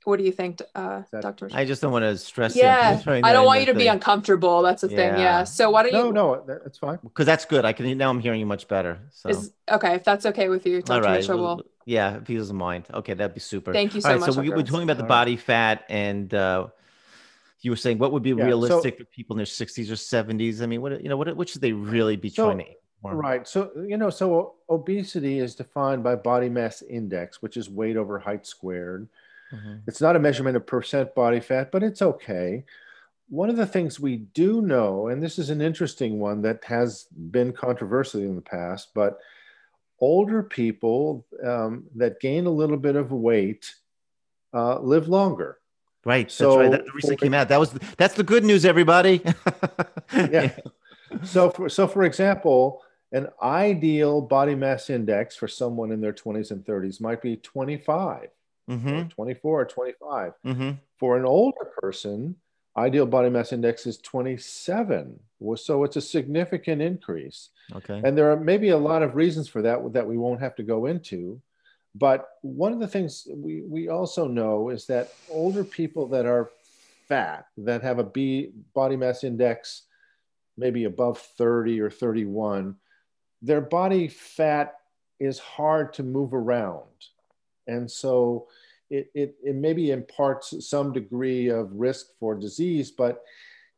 What do you think, uh That- Dr. I just don't want to stress you. yeah, I don't want you to be uncomfortable. That's the thing. Yeah. Yeah. So why don't No, you no, that- that's fine. because that's good. I can now. I'm hearing you much better. So is okay if that's okay with you, Dr. all right. Mitchell. well, Well, yeah, if he doesn't mind. Okay, that'd be super. thank you so all right, much. so we Dr. were talking about the All right. body fat, and uh, you were saying what would be Yeah, so- realistic for people in their 60s or 70s. I mean, what you know, what what should they really be So- trying to aim? Right. So, you know, so obesity is defined by body mass index, which is weight over height squared. Mhm. It's not a measurement of percent body fat, but it's okay. One of the things we do know, and this is an interesting one that has been controversial in the past, but older people um, that gain a little bit of weight uh, live longer. Right. That's So, right. That recently for- came out. That was that's the good news, everybody. Yeah. So, for, so for example, an ideal body mass index for someone in their 20s and 30s might be 25, hmm or 24 or 25. hmm For an older person, ideal body mass index is 27. So it's a significant increase. Okay. And there are maybe a lot of reasons for that that we won't have to go into. But one of the things we, we also know is that older people that are fat, that have a B body mass index maybe above 30 or 31, their body fat is hard to move around. And so it, it, it maybe imparts some degree of risk for disease, but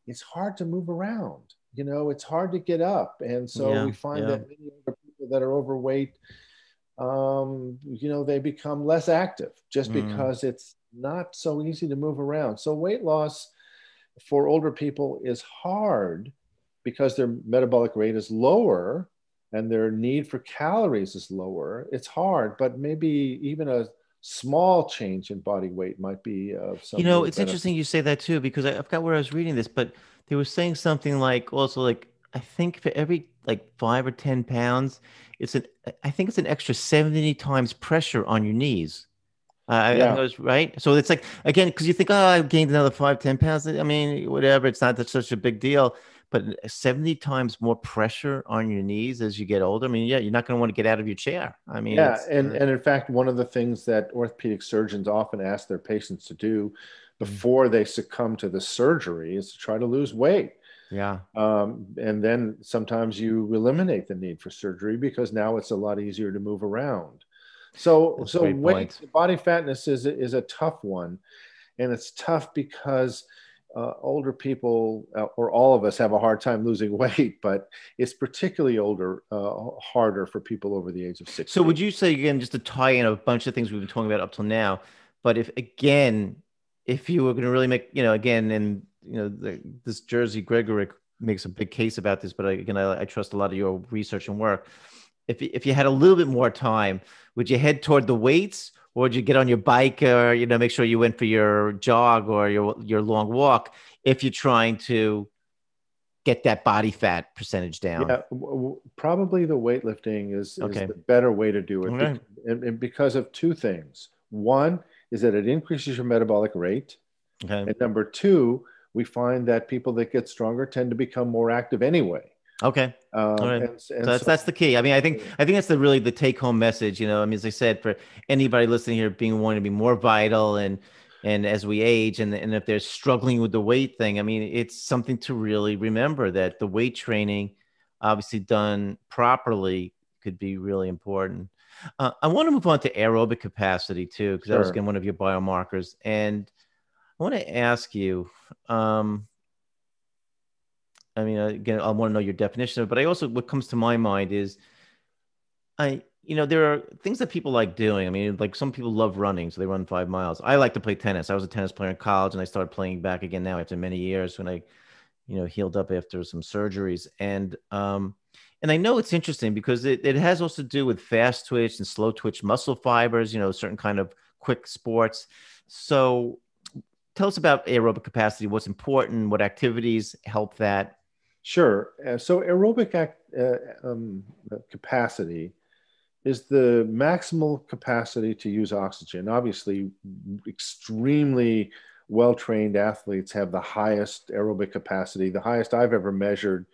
it's hard to move around. You know, it's hard to get up. And so Yeah, we find yeah. that many older people that are overweight, um, you know, they become less active just Mm. because it's not so easy to move around. So weight loss for older people is hard because their metabolic rate is lower and their need for calories is lower. It's hard, but maybe even a small change in body weight might be of some. you know it's benefit. interesting you say that too because I, I forgot where i was reading this but they were saying something like also like i think for every like five or ten pounds it's an i think it's an extra 70 times pressure on your knees uh, I- I Yeah. I was right so it's like again because you think oh i gained another five ten pounds i mean whatever it's not such a big deal but 70 times more pressure on your knees as you get older i mean yeah you're not going to want to get out of your chair i mean yeah, and, uh, and in fact, one of the things that orthopedic surgeons often ask their patients to do Mm-hmm. before they succumb to the surgery is to try to lose weight. yeah Um, and then sometimes you eliminate the need for surgery because now it's a lot easier to move around. So, That's so weight, point. body fatness is is a tough one, and it's tough because uh, older people uh, or all of us have a hard time losing weight, but it's particularly older uh, harder for people over the age of sixty. So would you say again, just to tie in a bunch of things we've been talking about up till now, but if again, if you were going to really make, you know, again, and you know, the, this Jerzy Gregorek makes a big case about this, but I, again, I, I trust a lot of your research and work. If if you had a little bit more time, would you head toward the weights, or would you get on your bike, or you know, make sure you went for your jog or your your long walk if you're trying to get that body fat percentage down? Yeah, w- w- probably the weightlifting is, Okay. is the better way to do it, bec- and, and because of two things. One is that it increases your metabolic rate, Okay. and number two, we find that people that get stronger tend to become more active anyway. Okay. Um, All right. And, and so that's so, that's the key. I mean, I think I think that's the really the take home message. You know, I mean, as I said, for anybody listening here, being wanting to be more vital and and as we age and and if they're struggling with the weight thing, I mean, it's something to really remember that the weight training, obviously done properly, could be really important. Uh, I want to move on to aerobic capacity too, because sure. that was again one of your biomarkers, and I want to ask you. Um, I mean, again, I want to know your definition of it, but I also, what comes to my mind is, I, you know, there are things that people like doing. I mean, like some people love running, so they run five miles. I like to play tennis. I was a tennis player in college, and I started playing back again now after many years when I, you know, healed up after some surgeries. And um, and I know it's interesting because it, it has also to do with fast twitch and slow twitch muscle fibers. You know, certain kind of quick sports. So, tell us about aerobic capacity. What's important? What activities help that? Sure. Uh, so aerobic act, uh, um, capacity is the maximal capacity to use oxygen. Obviously, extremely well trained athletes have the highest aerobic capacity. The highest I've ever measured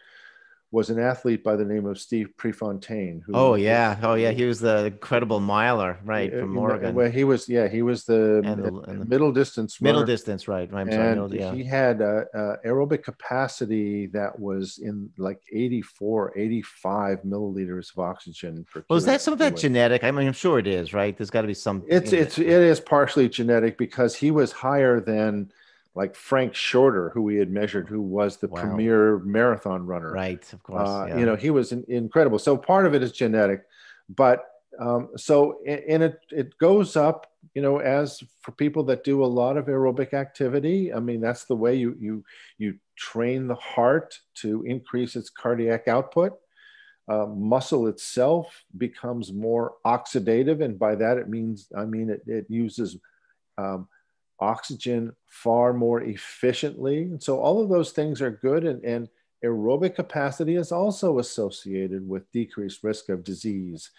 was an athlete by the name of Steve Prefontaine. Who oh yeah, oh yeah, he was the incredible miler, right, from Oregon. Well, he was, yeah, he was the, and the, and the middle distance middle distance, right? right I'm and sorry, yeah. he had a, a, aerobic capacity that was in like 84, 85 milliliters of oxygen per. Well, is that some of that genetic? I mean, I'm sure it is, right? There's got to be some. It's it's it is partially genetic because he was higher than like Frank Shorter, who we had measured, who was the wow. premier marathon runner. Right, of course. Uh, yeah. You know, he was in, incredible. So part of it is genetic, but um, so and it it goes up. You know, as for people that do a lot of aerobic activity, I mean, that's the way you you you train the heart to increase its cardiac output. Uh, muscle itself becomes more oxidative, and by that it means, I mean, it, it uses um, oxygen far more efficiently. And so all of those things are good. And, and aerobic capacity is also associated with decreased risk of disease.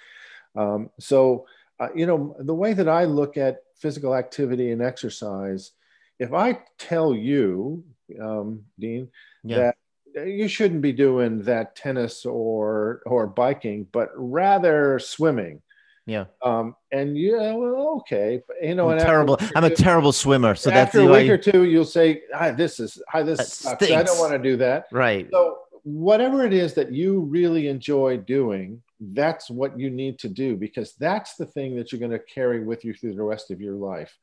Um, so, uh, you know, the way that I look at physical activity and exercise, if I tell you, um, Dean, yeah. that you shouldn't be doing that tennis or or biking, but rather swimming yeah. Um, and yeah, well, okay, you know, I'm terrible. I'm a terrible swimmer. So after that's a week I, or two, you'll say, ah, "This is, ah, this. I don't want to do that." Right. So whatever it is that you really enjoy doing, that's what you need to do because that's the thing that you're going to carry with you through the rest of your life.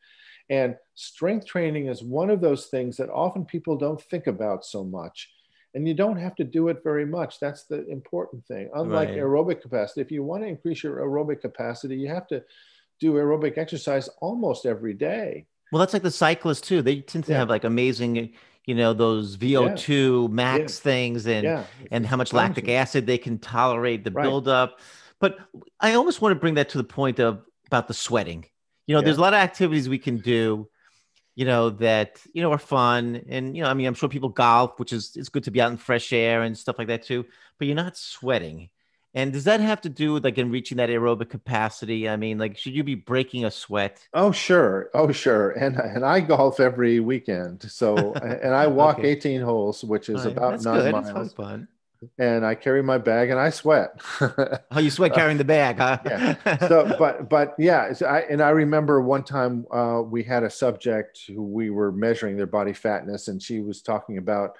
And strength training is one of those things that often people don't think about so much and you don't have to do it very much. That's the important thing. Unlike right. aerobic capacity, if you want to increase your aerobic capacity, you have to do aerobic exercise almost every day. Well, that's like the cyclists too. They tend to yeah. have like amazing, you know, those VO2 yeah. max yeah. things and and how much lactic acid they can tolerate the right. buildup. But I almost want to bring that to the point of about the sweating. You know, there's a lot of activities we can do you know, that, you know, are fun. And, you know, I mean, I'm sure people golf, which is, it's good to be out in fresh air and stuff like that too, but you're not sweating. And does that have to do with like in reaching that aerobic capacity? I mean, like, should you be breaking a sweat? Oh, sure. Oh, sure. And, and I golf every weekend. So, and I walk okay. 18 holes, which is right. about That's nine good. miles. fun and I carry my bag and I sweat. oh, you sweat carrying the bag, huh? yeah. So, but but yeah, I, and I remember one time uh, we had a subject who we were measuring their body fatness, and she was talking about,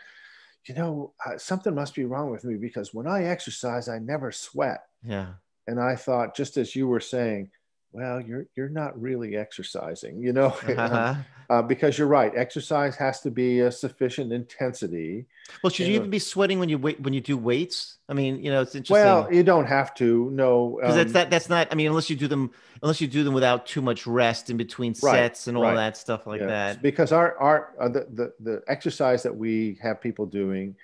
you know, uh, something must be wrong with me because when I exercise, I never sweat. Yeah. And I thought, just as you were saying, well, you're you're not really exercising, you know, uh-huh. uh, because you're right. Exercise has to be a sufficient intensity. Well, should you, you even be sweating when you wait when you do weights? I mean, you know, it's interesting. Well, you don't have to. No, because um, that's that. That's not. I mean, unless you do them, unless you do them without too much rest in between sets right, and all right. that stuff like that. Because our our uh, the, the the exercise that we have people doing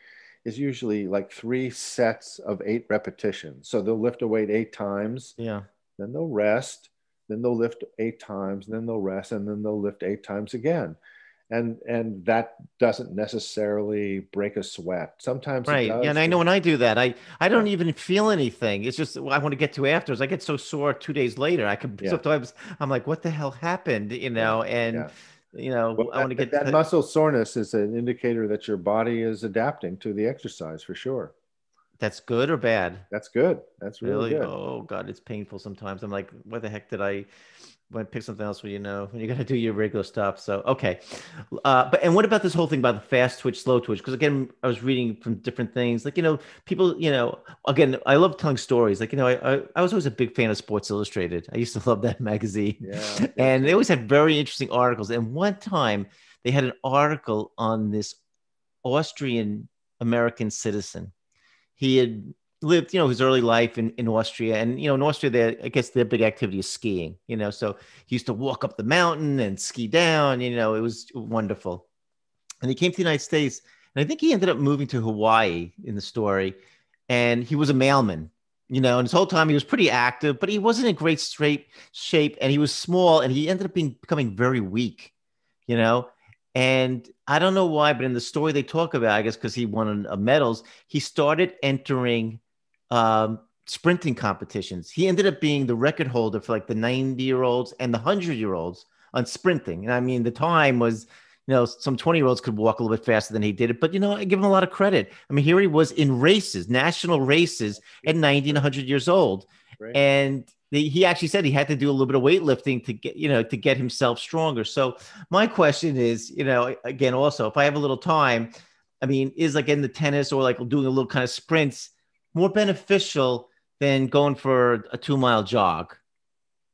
is usually like three sets of eight repetitions. So they'll lift a weight eight times. Yeah. Then they'll rest then they'll lift eight times, then they'll rest, and then they'll lift eight times again. And and that doesn't necessarily break a sweat. Sometimes right. Yeah, and I know when I do that, I I don't even feel anything. It's just I want to get to afterwards. I get so sore two days later. I can yeah. sometimes I'm like, what the hell happened? You know, and. Yeah you know, Well, I want to that- get that muscle soreness is an indicator that your body is adapting to the exercise for sure. That's good or bad? That's good. That's really, Really? good. Oh God, it's painful sometimes. I'm like, what the heck did I? When pick something else, when you know when you got to do your regular stuff. So okay, uh, but and what about this whole thing about the fast twitch, slow twitch? Because again, I was reading from different things. Like you know, people, you know, again, I love telling stories. Like you know, I I, I was always a big fan of Sports Illustrated. I used to love that magazine. Yeah. and they always had very interesting articles. And one time they had an article on this Austrian American citizen. He had lived, you know, his early life in, in Austria. And, you know, in Austria, there, I guess their big activity is skiing, you know, so he used to walk up the mountain and ski down, you know, it was wonderful. And he came to the United States. And I think he ended up moving to Hawaii in the story. And he was a mailman, you know, and his whole time he was pretty active, but he wasn't in great straight shape and he was small and he ended up being becoming very weak, you know. And I don't know why, but in the story they talk about, I guess because he won a medals, he started entering um, sprinting competitions. He ended up being the record holder for like the 90 year olds and the 100 year olds on sprinting. And I mean, the time was, you know, some 20 year olds could walk a little bit faster than he did it. But, you know, I give him a lot of credit. I mean, here he was in races, national races at 90 and 100 years old. Great. And he actually said he had to do a little bit of weightlifting to get, you know, to get himself stronger. So my question is, you know, again, also, if I have a little time, I mean, is like in the tennis or like doing a little kind of sprints more beneficial than going for a two mile jog?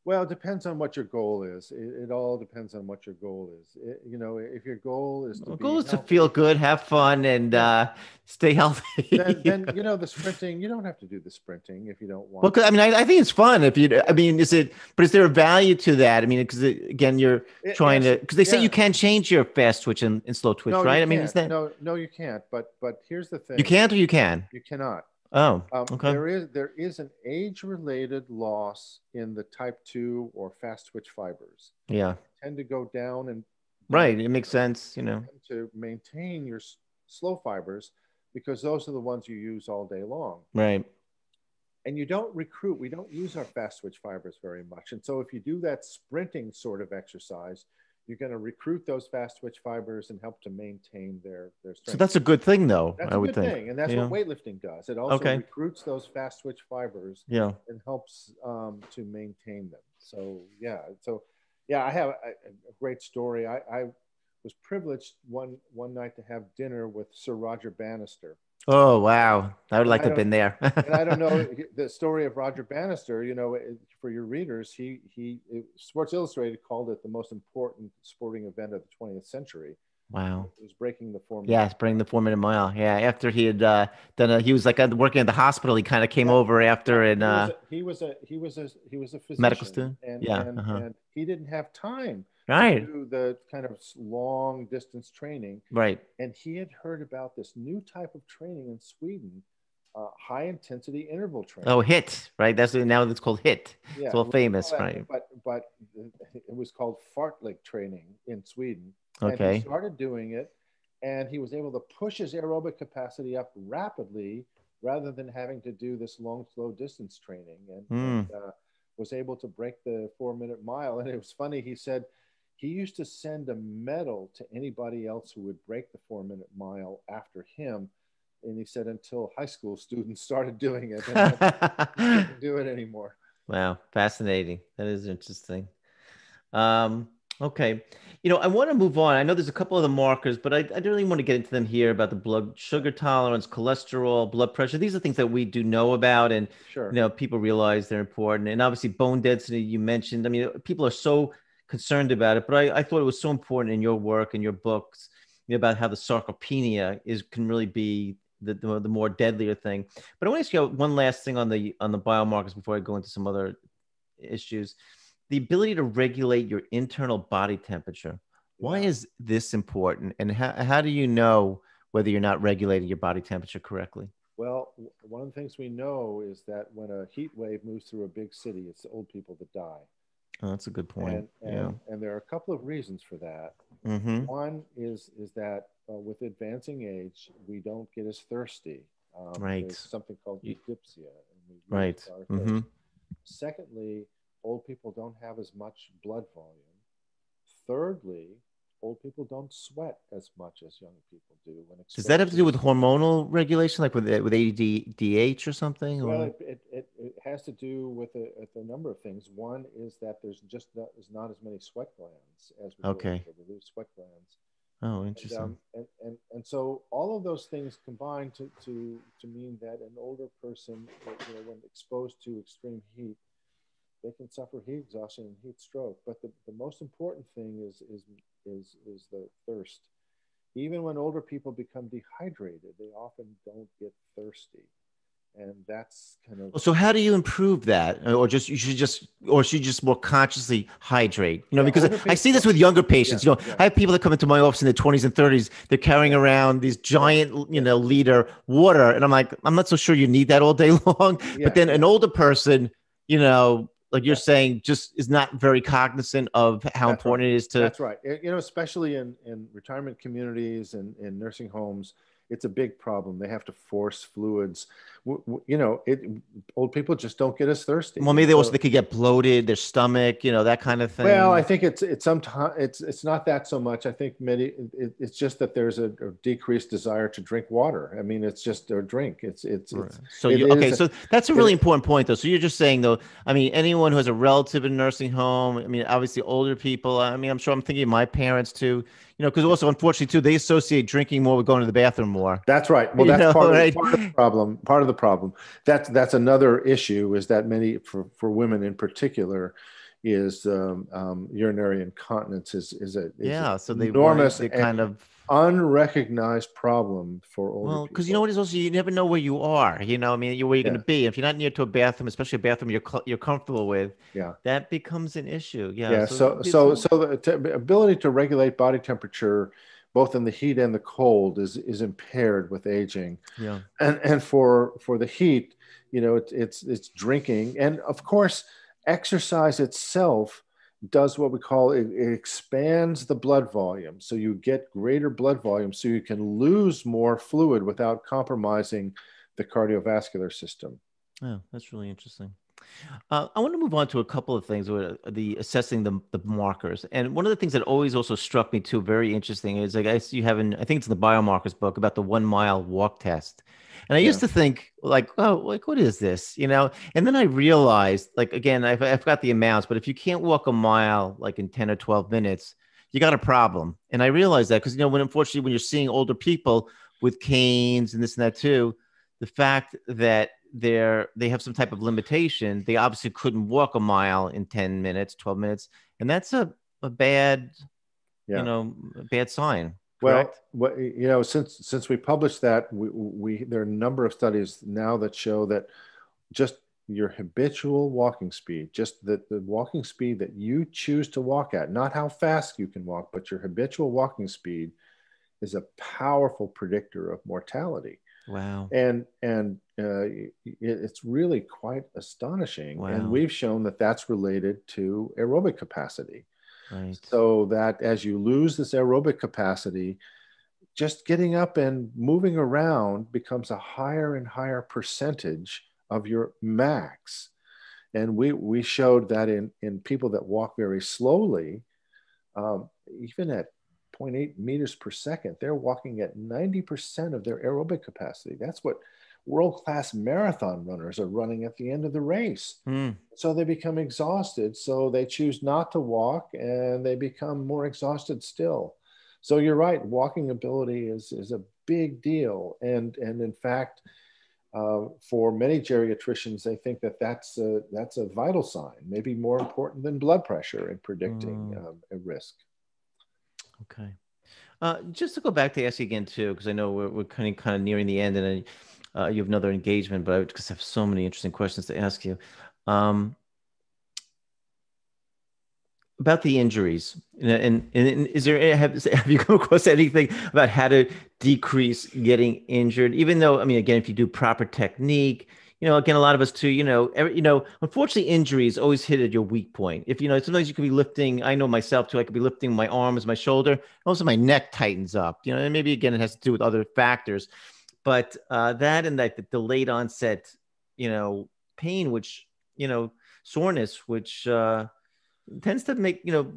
Well, it depends on what your goal is. It, it all depends on what your goal is. It- you know, if your goal is to goal is to feel good, have fun, and uh, stay healthy. then, then you know the sprinting. You don't have to do the sprinting if you don't want. Well, I mean, I, I think it's fun if you. I mean, is it? But is there a value to that? I mean, because again, you're It- trying to. Because they say you can't change your fast twitch and, and slow twitch, no, right? I mean, is that no? No, you can't. But but here's the thing. you can't or you can? You cannot. Oh, Um, okay. There is there is an age-related loss in the type two or fast twitch fibers. yeah, Tend to go down and right. It makes sense. You know, to maintain your slow fibers because those are the ones you use all day long. right. And you don't recruit. We don't use our fast twitch fibers very much. And so if you do that sprinting sort of exercise, you're going to recruit those fast twitch fibers and help to maintain their their strength. So that's a good thing, though. That's I a would good think. thing, and that's Yeah. what weightlifting does. It also Okay. recruits those fast twitch fibers Yeah. and helps um, to maintain them. So yeah, so yeah, I have a, a great story. I, I was privileged one one night to have dinner with Sir Roger Bannister, Oh wow, I would like I to have been there. and I don't know the story of Roger Bannister. You know, for your readers, he he Sports Illustrated called it the most important sporting event of the 20th century. Wow. It was breaking the four. Yeah, breaking the four minute mile. Yeah, after he had uh, done a, he was like working at the hospital. He kind of came Yeah. over after and uh, he was a he was a he was a physician, Medical student? and, Yeah, and, uh-huh. and he didn't have time right, to do the kind of long distance training. right. and he had heard about this new type of training in Sweden, uh, high intensity interval training. Oh, HIIT right. That's what- now it's called HIIT. yeah, it's all famous, that- right? But but it was called fartlek training in Sweden. And he Okay, started doing it, and he was able to push his aerobic capacity up rapidly rather than having to do this long, slow distance training, and, Hmm. and uh, was able to break the four minute mile. And it was funny. He said he used to send a medal to anybody else who would break the four minute mile after him. And he said until high school students started doing it, and couldn't do it anymore. wow, fascinating. That is interesting. Um, okay, you know, I want to move on. I know there's a couple of the markers, but I, I don't really want to get into them here about the blood sugar tolerance, cholesterol, blood pressure. These are things that we do know about, and Sure. you know people realize they're important and obviously bone density you mentioned i mean people are so concerned about it but i, I thought it was so important in your work and your books you know, about how the sarcopenia is can really be the, the, the more deadlier thing but i want to ask you one last thing on the on the biomarkers before i go into some other issues the ability to regulate your internal body temperature why is this important and how, how do you know whether you're not regulating your body temperature correctly Well, one of the things we know is that when a heat wave moves through a big city, it's the old people that die. oh, that's a good point And, and, yeah and there are a couple of reasons for that. mm-hmm. One is is that uh, with advancing age, we don't get as thirsty. Um, Right. Something called You- euthymia. And we Right. Mhm. Secondly, old people don't have as much blood volume. Thirdly, old people don't sweat as much as young people do. When Does that have to do with hormonal regulation, like with with ADH or something? Well, or? it, it, it, has to do with a, with a, number of things. One is that there's just not, there's not as many sweat glands as we okay. We lose sweat glands. Oh, interesting. And, um, and, and, and, so all of those things combine to, to, to mean that an older person, you know, when exposed to extreme heat, they can suffer heat exhaustion and heat stroke. But the, the most important thing is, is, is, is the thirst. Even when older people become dehydrated, they often don't get thirsty. And that's kind of so how do you improve that? Or just you should just or should you just more consciously hydrate? You know yeah, because i see this with younger patients yeah, you know yeah. i have people that come into my office in their 20s and 30s they're carrying around these giant you know liter water. And i'm like i'm not so sure you need that all day long. But then an older person you know like you're saying just is not very cognizant of how that's important right. it is to that's right you know especially in in retirement communities and in nursing homes it's a big problem. They have to force fluids. You know, it old people just don't get as thirsty. Well, maybe they also they could get bloated, their stomach, you know, that kind of thing. Well, I think it's it's sometimes it's it's not that so much. I think many it, it's just that there's a, a, decreased desire to drink water. I mean, it's just a drink. It's it's, right. it's so you, okay. so that's a really important point, though. So you're just saying, though. I mean, anyone who has a relative in a nursing home. I mean, obviously older people. I mean, I'm sure I'm thinking of my parents too you know, because also unfortunately too, they associate drinking more with going to the bathroom more. That's right. Well, that's know, part, right? of, part, of, the problem. Part of the problem. That's that's another issue is that many for for women in particular is um, um, urinary incontinence is is a is yeah. So they enormous they kind of unrecognized problem for older well because you know what is also you never know where you are you know i mean you're where you're yeah. going to be. If you're not near to a bathroom especially a bathroom you're you're comfortable with yeah. that becomes an issue yeah yeah so so so, so the ability to regulate body temperature both in the heat and the cold is is impaired with aging. Yeah. And and for for the heat you know it, it's it's drinking. And of course exercise itself does what we call it, it, expands the blood volume. So you get greater blood volume so you can lose more fluid without compromising the cardiovascular system. Oh, that's really interesting. Uh, I want to move on to a couple of things with the assessing the, the markers. And one of the things that always also struck me too, very interesting, is like I guess you have in, I think it's in the biomarkers book about the one mile walk test. And I yeah. used to think like, oh, like what is this? You know? And then I realized, like again, I've, I've got the amounts, but if you can't walk a mile like in 10 or 12 minutes, you got a problem. And I realized that because you know, when unfortunately when you're seeing older people with canes and this and that too, the fact that they're they have some type of limitation, they obviously couldn't walk a mile in 10 minutes, 12 minutes. And that's a, a bad, yeah. you know, bad sign. Well, what, you know, since since we published that, we, we there are a number of studies now that show that just your habitual walking speed, just the, the walking speed that you choose to walk at, not how fast you can walk, but your habitual walking speed is a powerful predictor of mortality. Wow. And and uh, it, it's really quite astonishing. Wow. And we've shown that that's related to aerobic capacity. Right. So that as you lose this aerobic capacity, just getting up and moving around becomes a higher and higher percentage of your max. And we, we showed that in, in people that walk very slowly, um, even at 0.8 meters per second, they're walking at 90% of their aerobic capacity. That's what world class marathon runners are running at the end of the race. Mm. So they become exhausted. So they choose not to walk and they become more exhausted still. So you're right, walking ability is, is a big deal. And, and in fact, uh, for many geriatricians, they think that that's a, that's a vital sign, maybe more important than blood pressure in predicting mm. um, a risk. Okay. Uh, just to go back to ask you again too, because I know we're, we're kind of kind of nearing the end, and I, uh, you have another engagement, but I just have so many interesting questions to ask you. Um, about the injuries, and, and, and, is there have, have you come across anything about how to decrease getting injured? Even though, I mean, again, if you do proper technique, you know, again, a lot of us too, you know, every, you know, unfortunately, injuries always hit at your weak point. If you know, sometimes you could be lifting. I know myself too. I could be lifting my arms, my shoulder. Also, my neck tightens up. You know, and maybe again, it has to do with other factors but uh, that and like the delayed onset, you know, pain, which you know, soreness, which uh, tends to make you know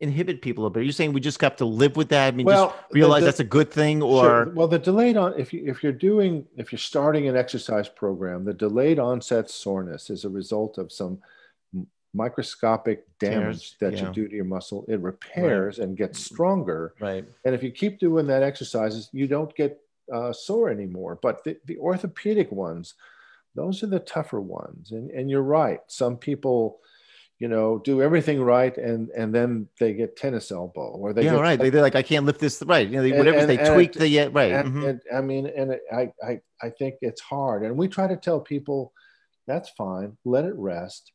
inhibit people a bit? Are you saying we just have to live with that? I mean, Well, just realize the- that's a good thing, or Sure. well, the delayed on if you if you're doing if you're starting an exercise program, the delayed onset soreness is a result of some microscopic damage Tears, that yeah. you do to your muscle. It repairs and gets stronger. right? And if you keep doing that exercises, you don't get uh, sore anymore. But the, the orthopedic ones, those are the tougher ones. And, and you're right. Some people, you know, do everything right and, and then they get tennis elbow or they yeah, get right. They, they're like, I can't lift this. Right. You know, they, And- whatever and- they and tweak it- the right. and, mhm. and I mean, and it, I, I, I think it's hard. And we try to tell people that's fine, let it rest.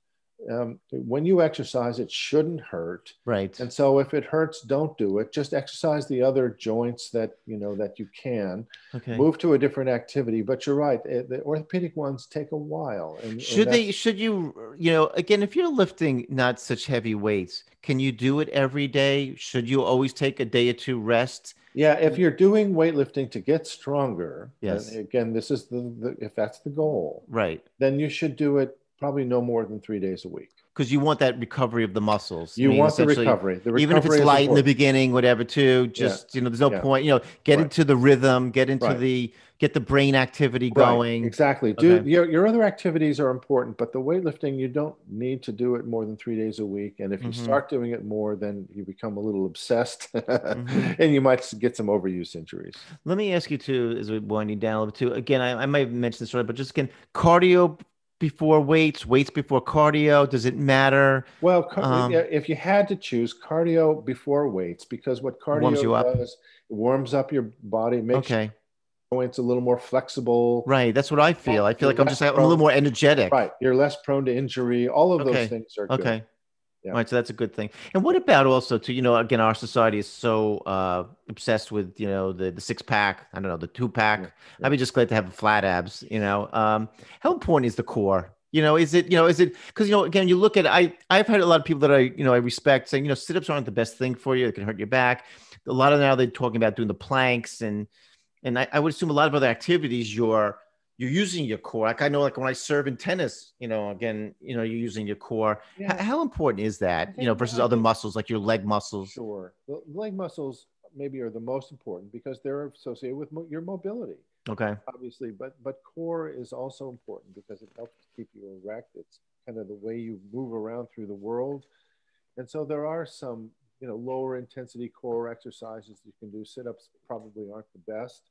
Um, when you exercise, it shouldn't hurt. right. And so if it hurts, don't do it. Just exercise the other joints that you know that you can. Okay. Move to a different activity. But you're right. eh, The orthopedic ones take a while. And, and Should they? Should you? You know, again, if you're lifting not such heavy weights, can you do it every day? Should you always take a day or two rest? Yeah, if you're doing weightlifting to get stronger, Yes. again, this is the, the if that's the goal, Right. then you should do it probably no more than three days a week. Because you want that recovery of the muscles. I You mean, want the recovery. The even if it's recovery light in the beginning, whatever. Too. Just you know, there's no Yeah. point. You know, get Right. into the rhythm, get into Right. the get the brain activity Right, going. Exactly. Do Okay. your, your other activities are important, but the weightlifting, you don't need to do it more than three days a week. And if you Mhm. start doing it more, then you become a little obsessed Mhm. and you might get some overuse injuries. Let me ask you too, as we're winding down a little bit too. Again, I, I might have mentioned this earlier, but just again, cardio before weights, weights before cardio. Does it matter? Well, Um, if you had to choose cardio before weights, because what cardio Warms you up. does, it warms up your body, makes Okay, joints a little more flexible. right. That's what I feel. I feel like I'm just Less I'm a little more energetic. Right. You're less prone to injury. All of Okay. those things are good. Yeah. Right, so that's a good thing. And what about also to you know again our society is so uh obsessed with you know the the six pack I don't know the two pack. Yeah, I'd be just glad to have flat abs. You know, um, how important is the core? You know, is it you know is it because you know again you look at I I've had a lot of people that I you know I respect saying you know sit ups aren't the best thing for you. It can hurt your back. A lot of now they're talking about doing the planks and and I, I would assume a lot of other activities you're you're using your core. Like I know like when I serve in tennis, you know, again, you know, you're using your core. Yeah. how important is that, you know, versus other muscles like your leg muscles? Sure. The leg muscles maybe are the most important because they're associated with mo- your mobility, Okay. obviously. But but core is also important because it helps keep you erect. It's kind of the way you move around through the world. And so there are some, you know, lower intensity core exercises you can do. Sit-ups probably aren't the best,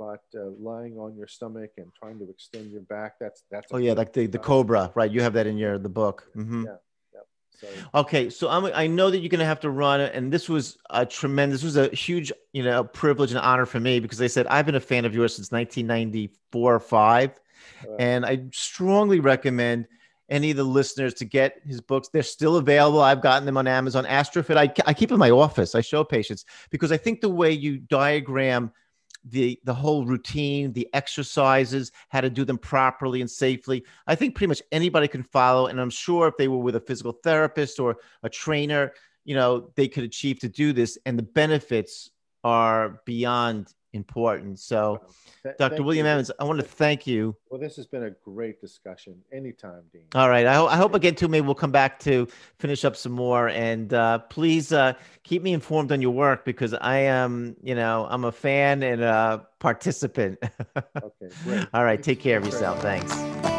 but uh, lying on your stomach and trying to extend your back, that's that's. Oh yeah, like the, the cobra, right? You have that in your the book. Mhm. Yeah. So Okay, so I'm, I know that you're going to have to run it, and this was a tremendous, this was a huge, you know, privilege and honor for me because they said I've been a fan of yours since 1994 or five, uh, and I strongly recommend any of the listeners to get his books. They're still available. I've gotten them on Amazon. Astrofit, I, I keep in my office. I show patients because I think the way you diagram the the whole routine, the exercises, how to do them properly and safely. I think pretty much anybody can follow, and I'm sure if they were with a physical therapist or a trainer, you know, they could achieve to do this, and the benefits are beyond important. So, th- Dr. William you. Evans, I want to thank you. Well, this has been a great discussion. Anytime, Dean. All right. I, ho- I hope again too. Maybe we'll come back to finish up some more, and uh, please uh, keep me informed on your work because I am, you know, I'm a fan and a participant. Okay, great. All right. Take care of yourself. Thanks.